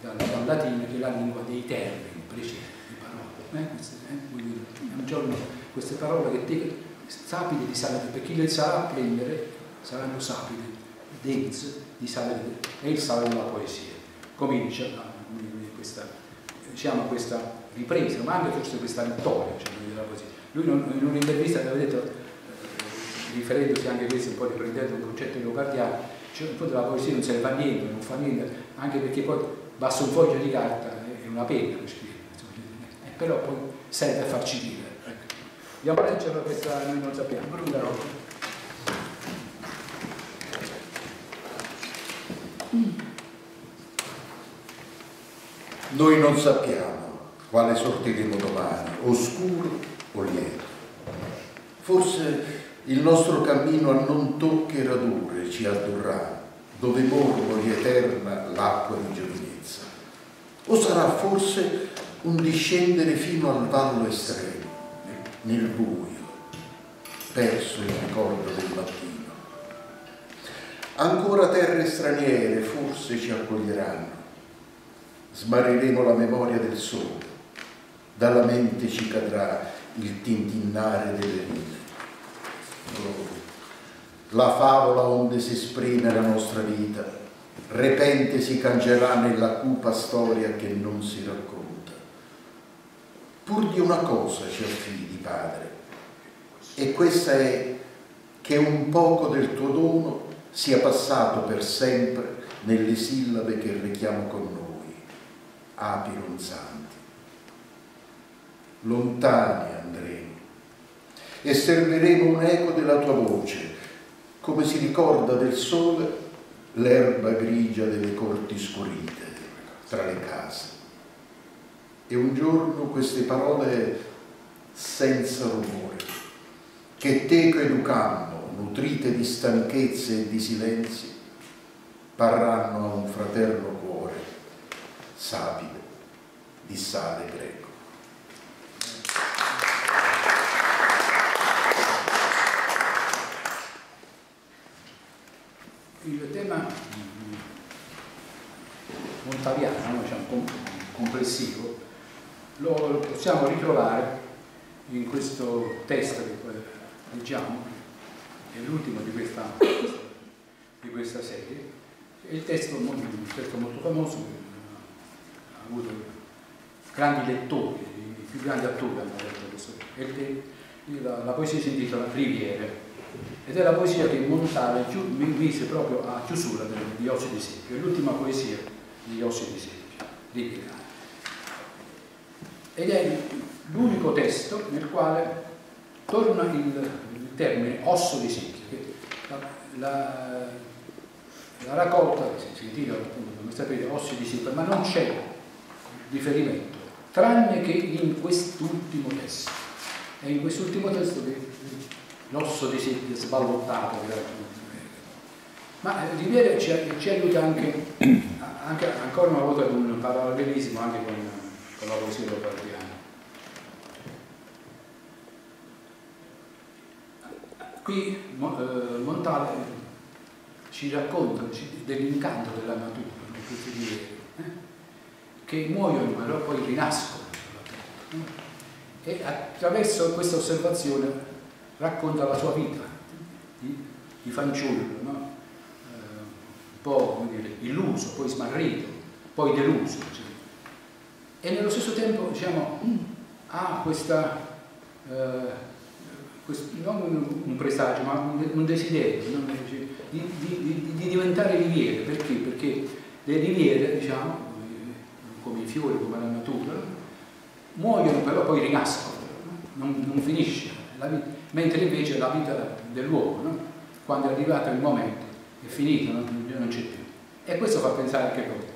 dal, dal latino che è la lingua dei termini precisi, di parole. Eh? Queste, eh? Un giorno queste parole che te, sapide di sapere, per chi le sa apprendere saranno sapide, dense di sapere, e il sapere della poesia. Comincia questa, diciamo, questa ripresa, ma anche forse questa vittoria cioè, della poesia. Lui non, in un'intervista aveva detto, eh, riferendosi anche a questo, un po' riprendendo un concetto leopardiano, cioè in fondo la poesia non serve a niente, non fa niente, anche perché poi basta un foglio di carta e una penna per scrivere, eh, però poi serve a farci vivere. Ecco. Andiamo a leggere questa, noi non sappiamo, Bruna Noi non sappiamo quale sortiremo domani, oscuro o lieto. Forse il nostro cammino a non tocche radure ci addurrà, dove mormori eterna l'acqua di giovinezza. O sarà forse un discendere fino al vallo estremo, nel buio, perso il ricordo del mattino. Ancora terre straniere forse ci accoglieranno, smarriremo la memoria del sole, dalla mente ci cadrà il tintinnare delle rime. La favola onde si esprime la nostra vita, repente si cangerà nella cupa storia che non si racconta. Pur di una cosa ci affidi, Padre, e questa è che un poco del tuo dono sia passato per sempre nelle sillabe che richiamo con noi api ronzanti. Lontani andremo e serviremo un eco della tua voce, come si ricorda del sole l'erba grigia delle corti scurite tra le case. E un giorno queste parole senza rumore, che teco educando, nutrite di stanchezze e di silenzi, parranno a un fraterno cuore sapide di sale greco. Il tema montaviano, diciamo, complessivo, lo possiamo ritrovare in questo testo che leggiamo, è l'ultimo di questa, di questa serie, è il testo, un testo molto famoso avuto grandi lettori, i più grandi attori hanno letto questo. La, la poesia si intitola Riviere ed è la poesia che Montale mise proprio a chiusura di Ossi di Seppio, è l'ultima poesia di Ossi di Seppio, Riviere. Ed è l'unico testo nel quale torna il, il termine osso di seppio, la, la, la raccolta si intitola appunto, come sapete, ossi di seppio, ma non c'è riferimento, tranne che in quest'ultimo testo. È in quest'ultimo testo che l'osso di seppia sballottato. Ma Riviere ci, ci aiuta anche, anche, ancora una volta ad un parallelismo anche con, con la poesia leopardiana. Qui eh, Montale ci racconta dell'incanto della natura, di questi Riviere che muoiono però poi rinascono. E attraverso questa osservazione racconta la sua vita di, di fanciullo, no? eh, un po' dire, illuso, poi smarrito, poi deluso. Cioè. E nello stesso tempo diciamo, ha questa, eh, non un, presagio, ma un, desiderio no? di, di, di, di, diventare riviere. Perché? Perché le riviere, diciamo, come i fiori, come la natura, muoiono però poi rinascono, non, non finisce, vita, mentre invece la vita dell'uomo, no? quando è arrivato il momento, è finito, non, non c'è più. E questo fa pensare che cosa?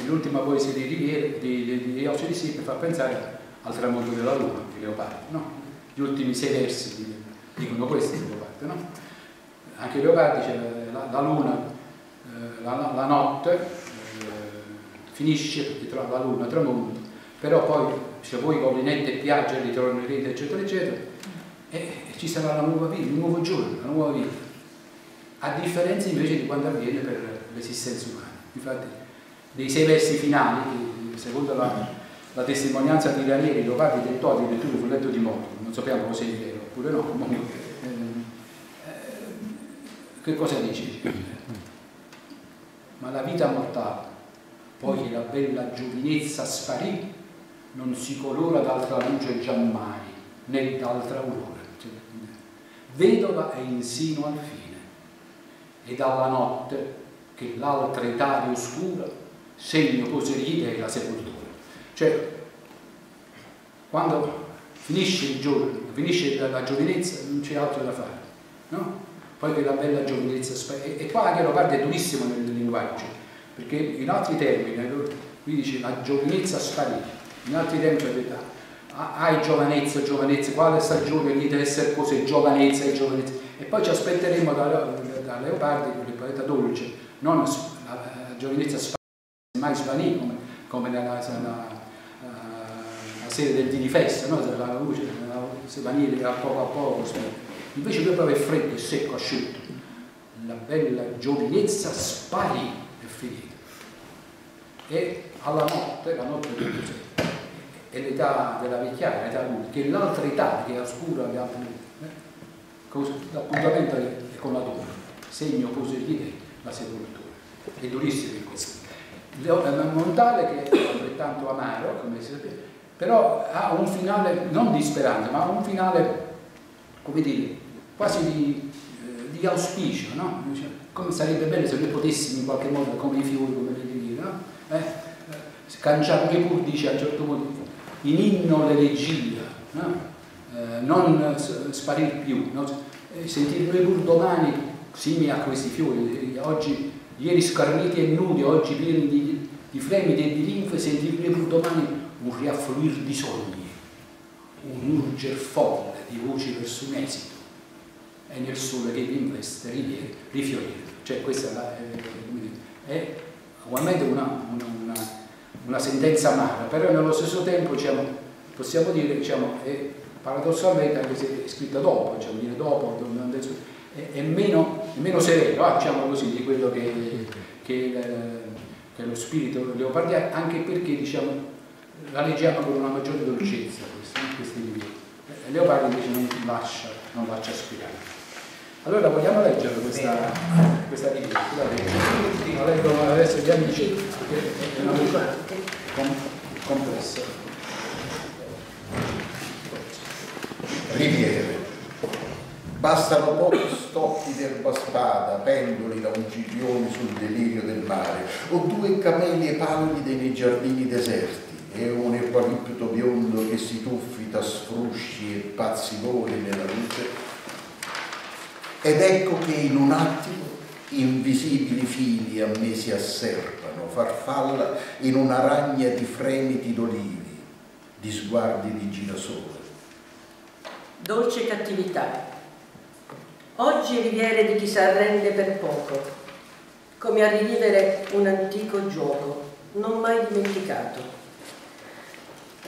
E l'ultima poesia di Riviere, di, di, di di fa pensare al tramonto della luna di Leopardi, no? Gli ultimi sei versi dicono questo di Leopardi, no? Anche Leopardi dice la, la luna, eh, la, la, notte, finisce perché tra la luna tramonta, però poi se voi collinette e piagge ritornerete eccetera eccetera e ci sarà la nuova vita, il nuovo giorno, la nuova vita, a differenza invece di quando avviene per l'esistenza umana. infatti dei sei versi finali, secondo la, la testimonianza di Ranieri, Leopardi tentò addirittura sul letto di morto, non sappiamo se è vero oppure no, comunque, eh, che cosa dice? Ma la vita mortale, poi che la bella giovinezza sparì, non si colora d'altra luce giammai, né d'altra aurora. Vedova è insino al fine, e dalla notte che l'altra età oscura segno poserie è la sepoltura. Cioè, quando finisce il giorno, finisce la, la giovinezza, non c'è altro da fare, no? Poi quella bella giovinezza, e, qua anche la parte è durissima nel, linguaggio, perché in altri termini, qui dice la giovinezza sparita, in altri termini hai giovanezza, giovanezza, quale stagione gli deve essere così, giovanezza e giovanezza. E poi ci aspetteremo da, da Leopardi, il poeta dolce, non la, la giovinezza sparita, mai svanì come, come nella, nella la serie del di festa, no? la luce si vanire a poco a poco, invece lui proprio è freddo, è secco, asciutto. La bella giovinezza sparì e finita. E alla notte, la notte del cos'è? È l'età della vecchiaia, l'età adulta, che l'altra età che è oscura, che ha eh? l'appuntamento è con la donna, segno positivo la sepoltura. È durissimo in questo. Montale che è altrettanto amaro, come si sapete, però ha un finale non di speranza, ma un finale, come dire, quasi di, eh, di auspicio, no? come sarebbe bello se noi potessimo in qualche modo, come i fiori, come le dire, no? eh, eh, Canciarne pur dice a un certo punto, in inno l'elegia, no? eh, non sparire più, no? Eh, sentirne pur domani simili a questi fiori, oggi, ieri scarniti e nudi, oggi pieni di, di fremiti e di linfe, sentirne pur domani un riaffluir di sogni, un urger folle di voci verso un esito e nel sole che vi investe rifiorire. Cioè questa è, è, è ugualmente una, una, una, sentenza amara, però nello stesso tempo diciamo, possiamo dire diciamo, paradossalmente anche se è scritta dopo, diciamo, dire dopo, è, è, meno, è meno severo, ah, diciamo così, di quello che, che, che è lo spirito leopardiano, anche perché diciamo, la leggiamo con una maggiore dolcezza questi, questi libri. E Leopardi invece non lascia, non lascia spiegare. Allora vogliamo leggere questa, questa riga? Scusate, leggo adesso gli amici, è una com complessa. Riviere. Bastano pochi stocchi d'erba spada, pendoli da un giglione sul delirio del mare, o due camelie pallide nei giardini deserti e un eucalipto biondo che si tuffita sfrusci e pazzi voli nella luce. Ed ecco che in un attimo invisibili fili a me si asserpano, farfalla in una ragna di fremiti d'olivi, di sguardi di girasole. Dolce cattività. Oggi riviere di chi s'arrende per poco, come a rivivere un antico gioco, non mai dimenticato.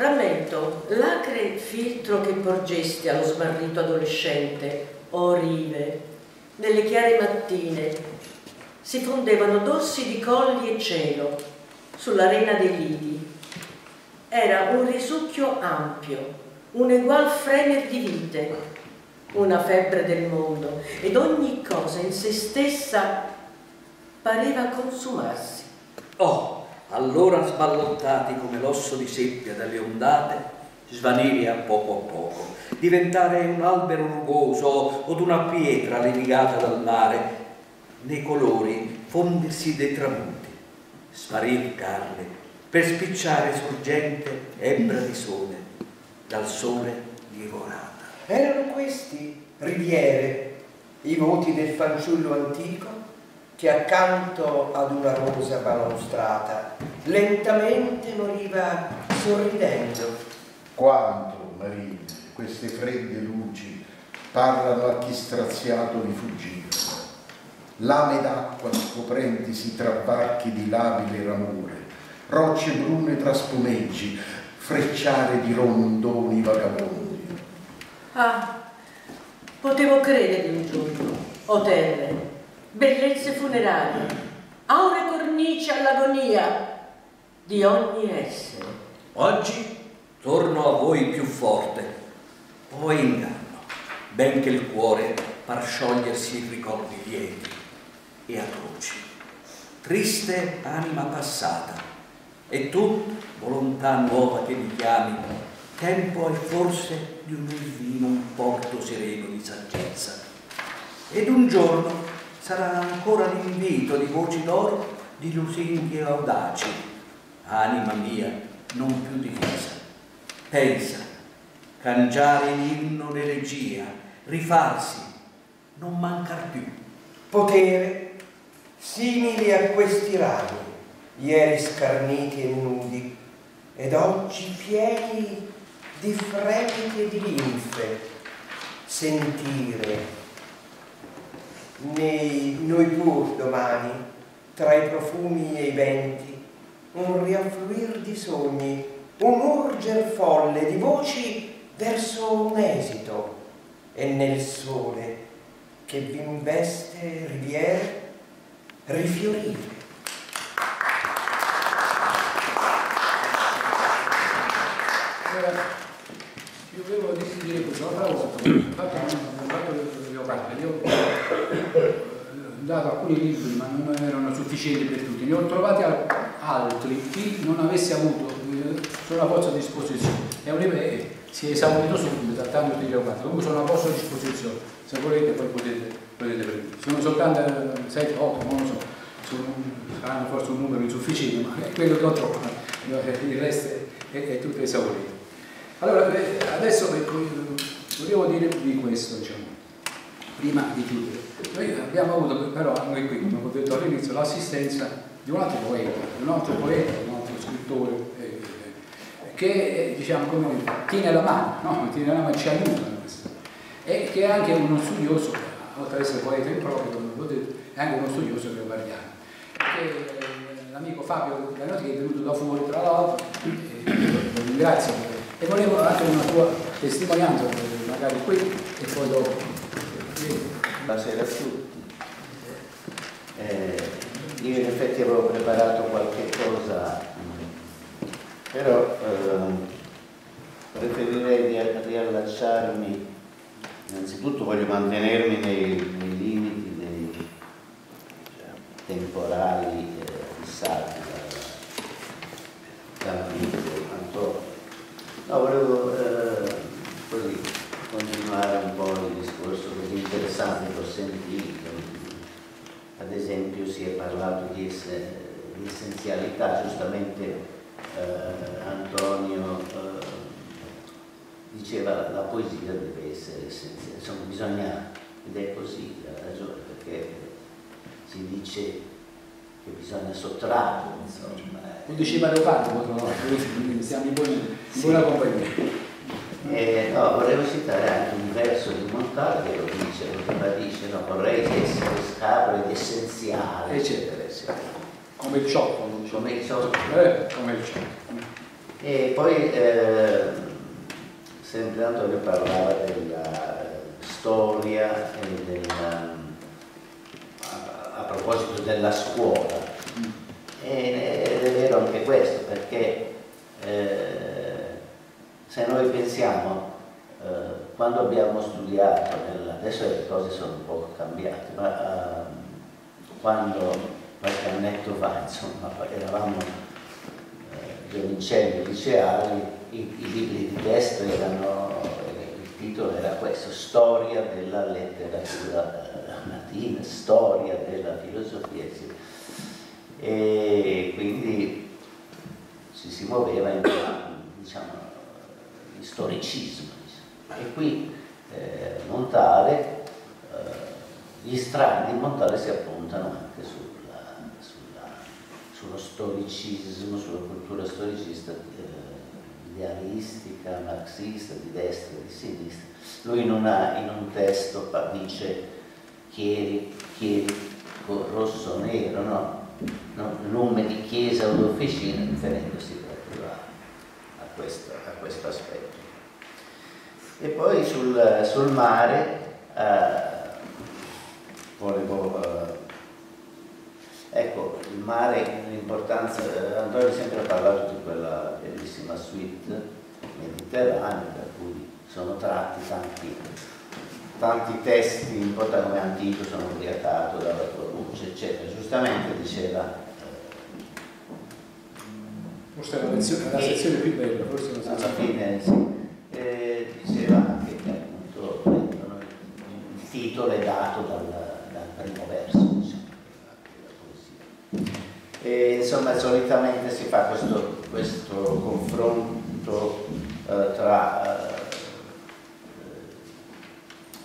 Rammento l'acre filtro che porgesti allo smarrito adolescente, o rive, nelle chiare mattine, si fondevano dorsi di colli e cielo sull'arena dei lidi. Era un risucchio ampio, un egual fremer di vite, una febbre del mondo, ed ogni cosa in se stessa pareva consumarsi. Oh, allora sballottati come l'osso di seppia dalle ondate, svanire a poco a poco, diventare un albero rugoso o una pietra levigata dal mare, nei colori fondersi dei tramonti, sparir carne, per spicciare sorgente ebbra di sole, dal sole divorata. Erano questi, riviere, i voti del fanciullo antico che accanto ad una rosa balaustrata lentamente moriva sorridendo. Quanto, Marina, queste fredde luci parlano a chi straziato di fuggire. Lame d'acqua scoprentisi tra barchi di labile ramore, rocce brune tra spumeggi, frecciare di rondoni vagabondi. Ah, potevo credere un giorno, o terre, bellezze funerarie, aure cornice all'agonia di ogni essere. Oggi torno a voi più forte, poi inganno, benché il cuore par sciogliersi in ricordi lieti e atroci. Triste anima passata, e tu, volontà nuova che mi chiami, tempo è forse di un vino un porto sereno di saggezza. Ed un giorno sarà ancora l'invito di voci d'oro di lusinghi audaci. Anima mia, non più difesa. Pensa, cangiare l'inno l'elegia, rifarsi, non mancar più. Potere simili a questi rami, ieri scarniti e nudi, ed oggi pieni di fremiti e di linfe, sentire nei, noi pur domani, tra i profumi e i venti, un riaffluir di sogni, un urger folle di voci verso un esito, e nel sole che vi investe riviere, rifiorire. Io volevo dire questo, volta, ho fatto le leopardi, io dato alcuni libri ma non erano sufficienti per tutti, ne ho trovati altri, chi non avesse avuto sono a vostra disposizione, è un libro si è esaurito subito trattando di leopardi, comunque sono a vostra disposizione, se volete poi potete, potete prendere, sono soltanto 7, 8, non lo so, saranno forse un numero insufficiente, ma è quello che ho trovato, il resto è, è, è tutto esaurito. Allora, eh, adesso volevo dirvi questo, diciamo, prima di chiudere. Noi abbiamo avuto però anche qui, come ho detto all'inizio, l'assistenza di un altro poeta, un altro poeta, un altro scrittore, eh, eh, che eh, diciamo come tiene la mano, no? tiene la mano, ci aiuta e che è anche uno studioso, oltre ad essere poeta in proprio, come ho detto, è anche uno studioso gregoariano. L'amico Fabio Ganotti che è venuto da fuori tra l'altro, lo ringrazio e volevo anche una tua testimonianza, magari qui e poi dopo. Buonasera a tutti. Eh, io in effetti avevo preparato qualche cosa, però eh, preferirei riallacciarmi, innanzitutto voglio mantenermi nei, nei limiti dei cioè, temporali eh, fissati dall'amico Antonio No, volevo eh, così continuare un po' il discorso così interessante che ho sentito. Ad esempio si è parlato di, esse, di essenzialità, giustamente eh, Antonio eh, diceva la poesia deve essere essenziale, insomma bisogna, ed è così, ha ragione, perché si dice che bisogna sottrarlo, insomma, lo diceva Leopardi quindi siamo in buona, in buona compagnia. Eh, no, volevo citare anche un verso di Montale che lo dice, lo ribadisce, no, vorrei essere scabro ed essenziale, eccetera, eccetera. Come il cioccolo. Come il cioccolo. Eh, come il cioccolo. E poi, eh, sempre Antonio parlava della storia e della, a, a proposito della scuola. Ed è vero anche questo, perché eh, se noi pensiamo, eh, quando abbiamo studiato, nel, adesso le cose sono un po' cambiate, ma eh, quando qualche annetto fa, insomma, eravamo eh, giovincelli liceali, i, i, libri di testo erano, il titolo era questo, Storia della letteratura latina, Storia della filosofia, eccetera e quindi si, si muoveva in, diciamo, in storicismo. E qui eh, Montale, eh, gli strani di Montale si appuntano anche sulla, sulla, sullo storicismo, sulla cultura storicista eh, idealistica, marxista, di destra di sinistra. Lui in, una, in un testo dice Chieri, Chieri, rosso-nero, no? no? nome di chiesa o d'officina riferendosi proprio a, a, questo, a, questo, aspetto. E poi sul, sul mare eh, volevo, eh, ecco, mare, l'importanza, eh, Antonio ha sempre parlato di quella bellissima suite mediterranea, da cui sono tratti tanti, tanti testi importanti come Antico sono ubriacato dalla tua luce, eccetera. Giustamente diceva eh, forse è la, lezione, la sezione più bella, forse la alla fine sì, eh, diceva anche che appunto il titolo è dato dal, dal primo verso. Diciamo, e, insomma, solitamente si fa questo, questo confronto eh, tra eh,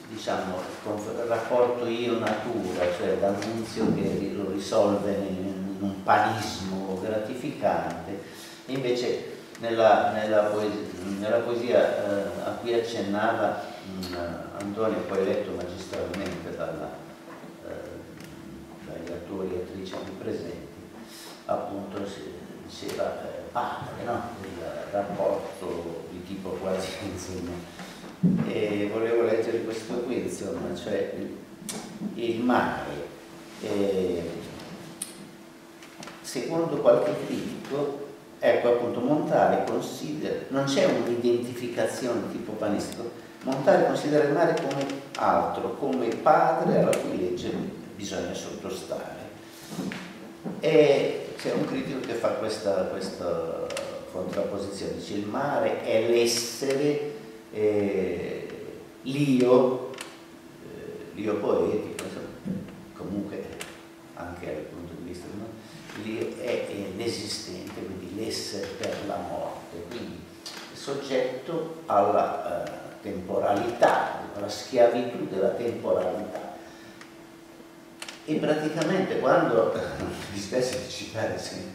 diciamo, il rapporto io-natura, cioè D'Annunzio che lo risolve in un panismo gratificante, invece nella, nella, poesia, nella poesia eh, a cui accennava Antonio, poi letto magistralmente dalla, eh, dagli attori e attrici qui presenti, appunto diceva eh, padre, no? il rapporto di tipo quasi insomma, e volevo leggere questo qui, insomma, cioè il, mare. Eh, secondo qualche critico, ecco appunto Montale considera, non c'è un'identificazione tipo panistico, Montale considera il mare come altro, come padre alla cui legge bisogna sottostare. E c'è un critico che fa questa, questa contrapposizione, dice il mare è l'essere eh, l'io, eh, l'io poetico, comunque anche dal punto di vista l'io è, l'esistente, quindi l'essere per la morte, quindi soggetto alla uh, temporalità, alla schiavitù della temporalità. E praticamente quando, mi spiace di citare sempre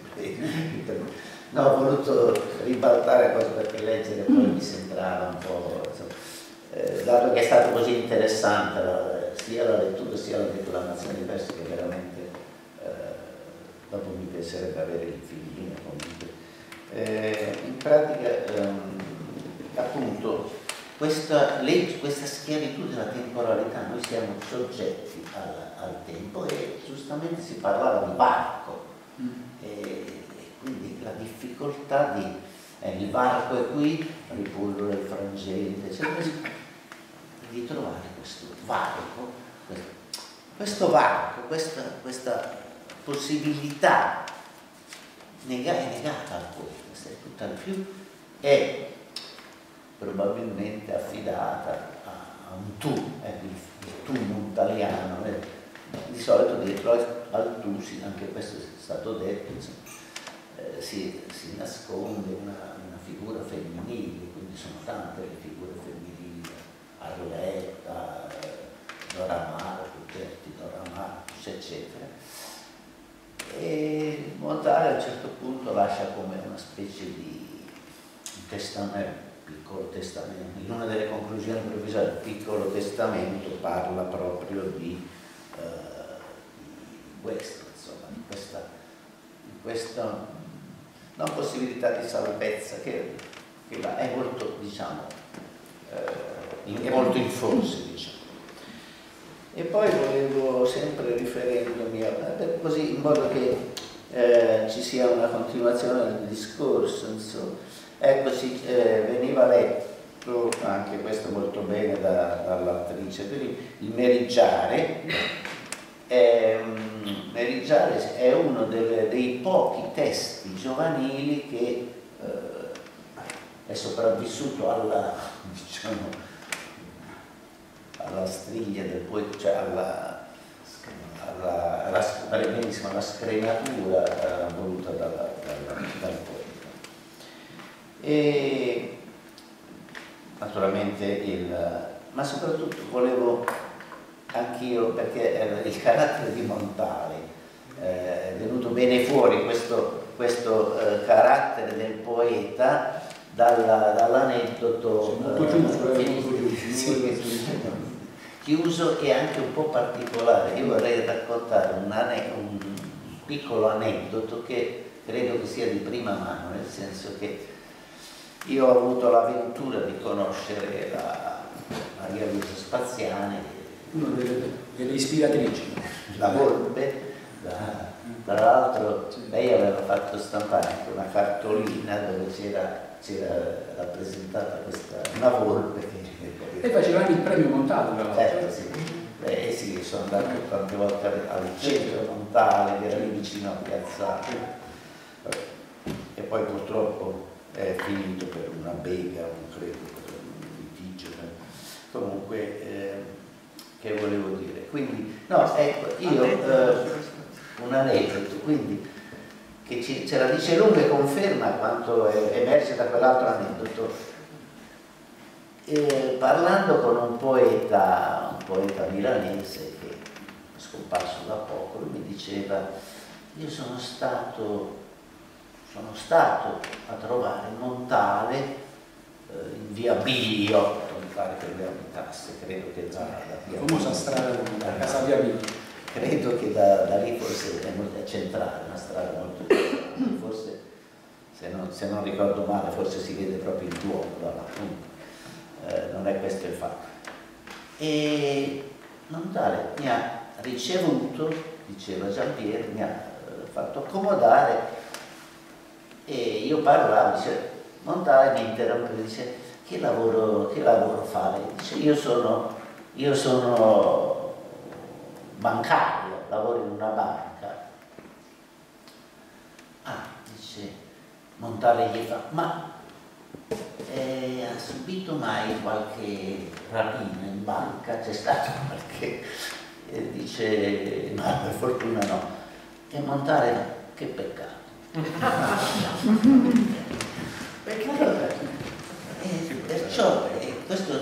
No, ho voluto ribaltare cosa perché leggere poi mi sembrava un po', insomma, eh, dato che è stato così interessante la, sia la lettura sia la declamazione di versi che veramente eh, dopo mi piacerebbe avere il figlino comunque. Eh, in pratica ehm, appunto questa, legge, questa schiavitù della temporalità, noi siamo soggetti al, al tempo e giustamente si parlava di barco. Mm. E, quindi la difficoltà di eh, il varco è qui, ripullo il frangente, eccetera, di trovare questo varco, questo, questo varco, questa, questa possibilità è negata al poeta, è tutt'al più è probabilmente affidata a, a un tu, ecco, il, il tu montaliano, eh. di solito dietro al, al tu, anche questo è stato detto, eh, si, si, nasconde una, una, figura femminile, quindi sono tante le figure femminili, Arletta, Dora Marcus, certi Dora Marcus, eccetera. E Montale a un certo punto lascia come una specie di testamento, piccolo testamento. In una delle conclusioni provvisorie, il piccolo testamento parla proprio di, uh, di questo, insomma, di questa, di questa non possibilità di salvezza che, che è molto, diciamo, eh, è molto in forse, diciamo. E poi volevo sempre riferendomi a, così in modo che eh, ci sia una continuazione del discorso, insomma. Ecco, si, eh, veniva letto anche questo molto bene da, dall'attrice, il meriggiare eh, Merigiales è uno delle, dei pochi testi giovanili che eh, è sopravvissuto alla, diciamo, alla striglia del poeta, cioè alla, alla, alla, alla scrematura eh, voluta dalla, dalla, dal poeta. E naturalmente il, ma soprattutto volevo anch'io perché il carattere di Montale eh, è venuto bene fuori questo, questo eh, carattere del poeta dalla, dall'aneddoto eh, chiuso e anche un po' particolare. Io vorrei raccontare un, un piccolo aneddoto che credo che sia di prima mano, nel senso che io ho avuto l'avventura di conoscere la Maria Luisa Spaziani una delle, delle ispiratrici. La Volpe, la, Tra l'altro lei aveva fatto stampare anche una cartolina dove c'era, rappresentata questa, una volpe che... E faceva anche il premio montato tra l'altro. Certo, sì. Eh sì, sono andato tante volte al centro montale, che era lì vicino a Piazza. E poi purtroppo è finito per una bega, un credo, un litigio. Comunque, eh, che volevo dire? Quindi, no, ecco, io... Eh, un aneddoto, quindi che ci, ce la dice lunga e conferma quanto è, emerge da quell'altro aneddoto. E parlando con un poeta, un poeta milanese che è scomparso da poco, lui mi diceva, io sono stato, sono stato a trovare Montale eh, in via Bilio, mi pare che lui abitasse, credo che da, da via famosa strada da casa via Bilio credo che da, da lì forse è, molto, è centrale, una strada molto forse se non, se non, ricordo male forse si vede proprio il Duomo da là, eh, non è questo il fatto. E Montale mi ha ricevuto, diceva Giampiero, mi ha eh, fatto accomodare e io parlavo, dice, Montale mi interrompe, dice che lavoro, che lavoro fare? Dice io sono, io sono bancario, lavoro in una banca. Ah, dice, Montale gli fa, ma eh, ha subito mai qualche rapina in banca? C'è stato qualche... E dice, no, per fortuna no. E Montale, che peccato. Perché? Eh, perciò, eh, questo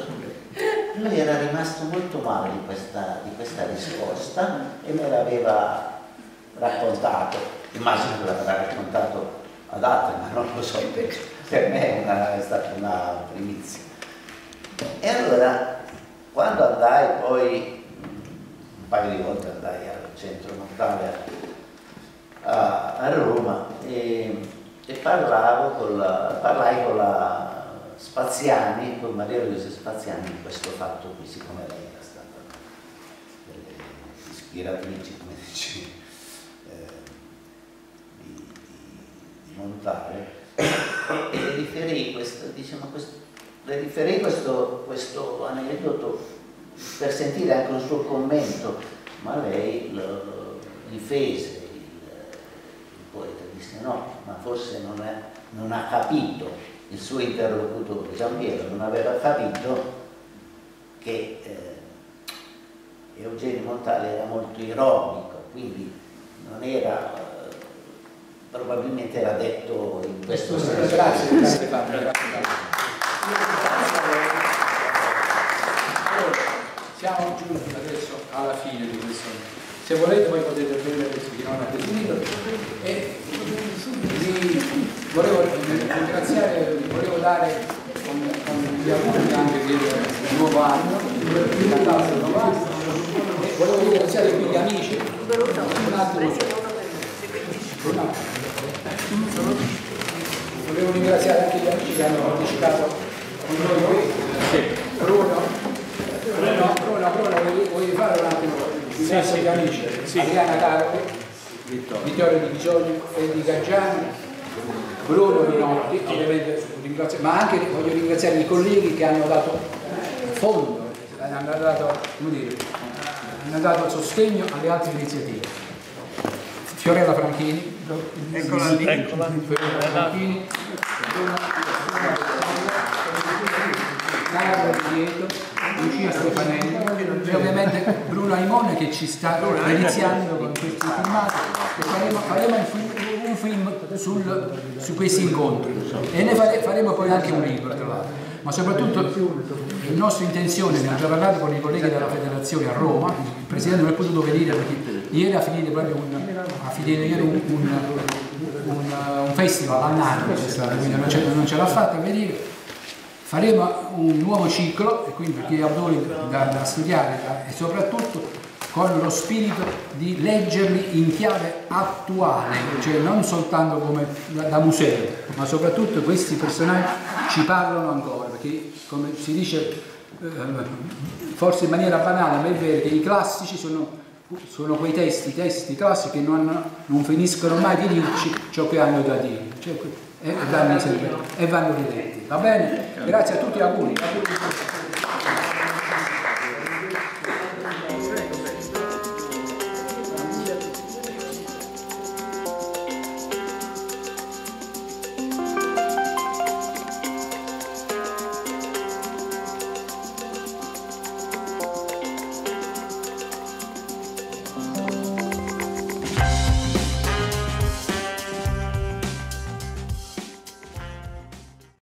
lui era rimasto molto male di questa, di questa risposta e me l'aveva raccontato, immagino che l'avrà raccontato ad altri, ma non lo so, per me è, una, è stata una primizia. E allora, quando andai poi, un paio di volte andai al centro Montale a, a Roma e, e parlavo con la, parlai con la Spaziani, con Maria Luisa Spaziani, in questo fatto qui, siccome lei era stata delle ispiratrici, come dici, eh, di, di, di, montare, e le riferì questo, diciamo, questo, riferì questo, questo aneddoto per sentire anche un suo commento, ma lei lo difese poeta, disse no, ma forse non, è, non ha capito il suo interlocutore Giampiero non aveva capito che eh, Eugenio Montale era molto ironico, quindi non era, eh, probabilmente era detto in questo senso. Grazie, grazie Fabio. Grazie. Allora, siamo giunti adesso alla fine di questo. Se volete voi potete prendere fino a definito e volevo ringraziare, volevo dare con, con gli auguri anche del nuovo anno, del nuovo anno, e volevo ringraziare qui gli amici, un attimo, volevo ringraziare anche gli amici che hanno partecipato con noi. Qui, Bruno, Bruno, Bruno, vuoi, vuoi fare un Ringrazio sì, amici, sì. Adriana Carpi, Vittorio Di Bisogno e di Gaggiani, Bruno Minotti, ovviamente ringrazio, ma anche voglio ringraziare i colleghi che hanno dato fondo, hanno dato, dire, hanno dato sostegno alle altre iniziative. Fiorella Franchini, eccola lì, eccola. Fiorella Franchini, Carla Pietro, Lucia Stefanelli e ovviamente Bruno Aimone che ci sta iniziando con questi filmati. E faremo, faremo un film sul, su questi incontri. E ne fare, faremo poi anche un libro tra l'altro. Ma soprattutto la nostra intenzione, ne ho già parlato con i colleghi della federazione a Roma, il Presidente non è potuto venire perché ieri ha finito proprio un, finito ieri un, un, un, un festival all'anno, quindi non ce, l'ha fatta a venire, faremo un nuovo ciclo e quindi per chi ha autori da, da studiare e soprattutto con lo spirito di leggerli in chiave attuale, cioè non soltanto come da, da museo, ma soprattutto questi personaggi ci parlano ancora, perché come si dice eh, forse in maniera banale, ma è vero che i classici sono sono quei testi, testi classici che non, non finiscono mai di dirci ciò che hanno da dire. Cioè, eh, eh, e, vanno, e vanno riletti. Va bene? Grazie a tutti, auguri. auguri.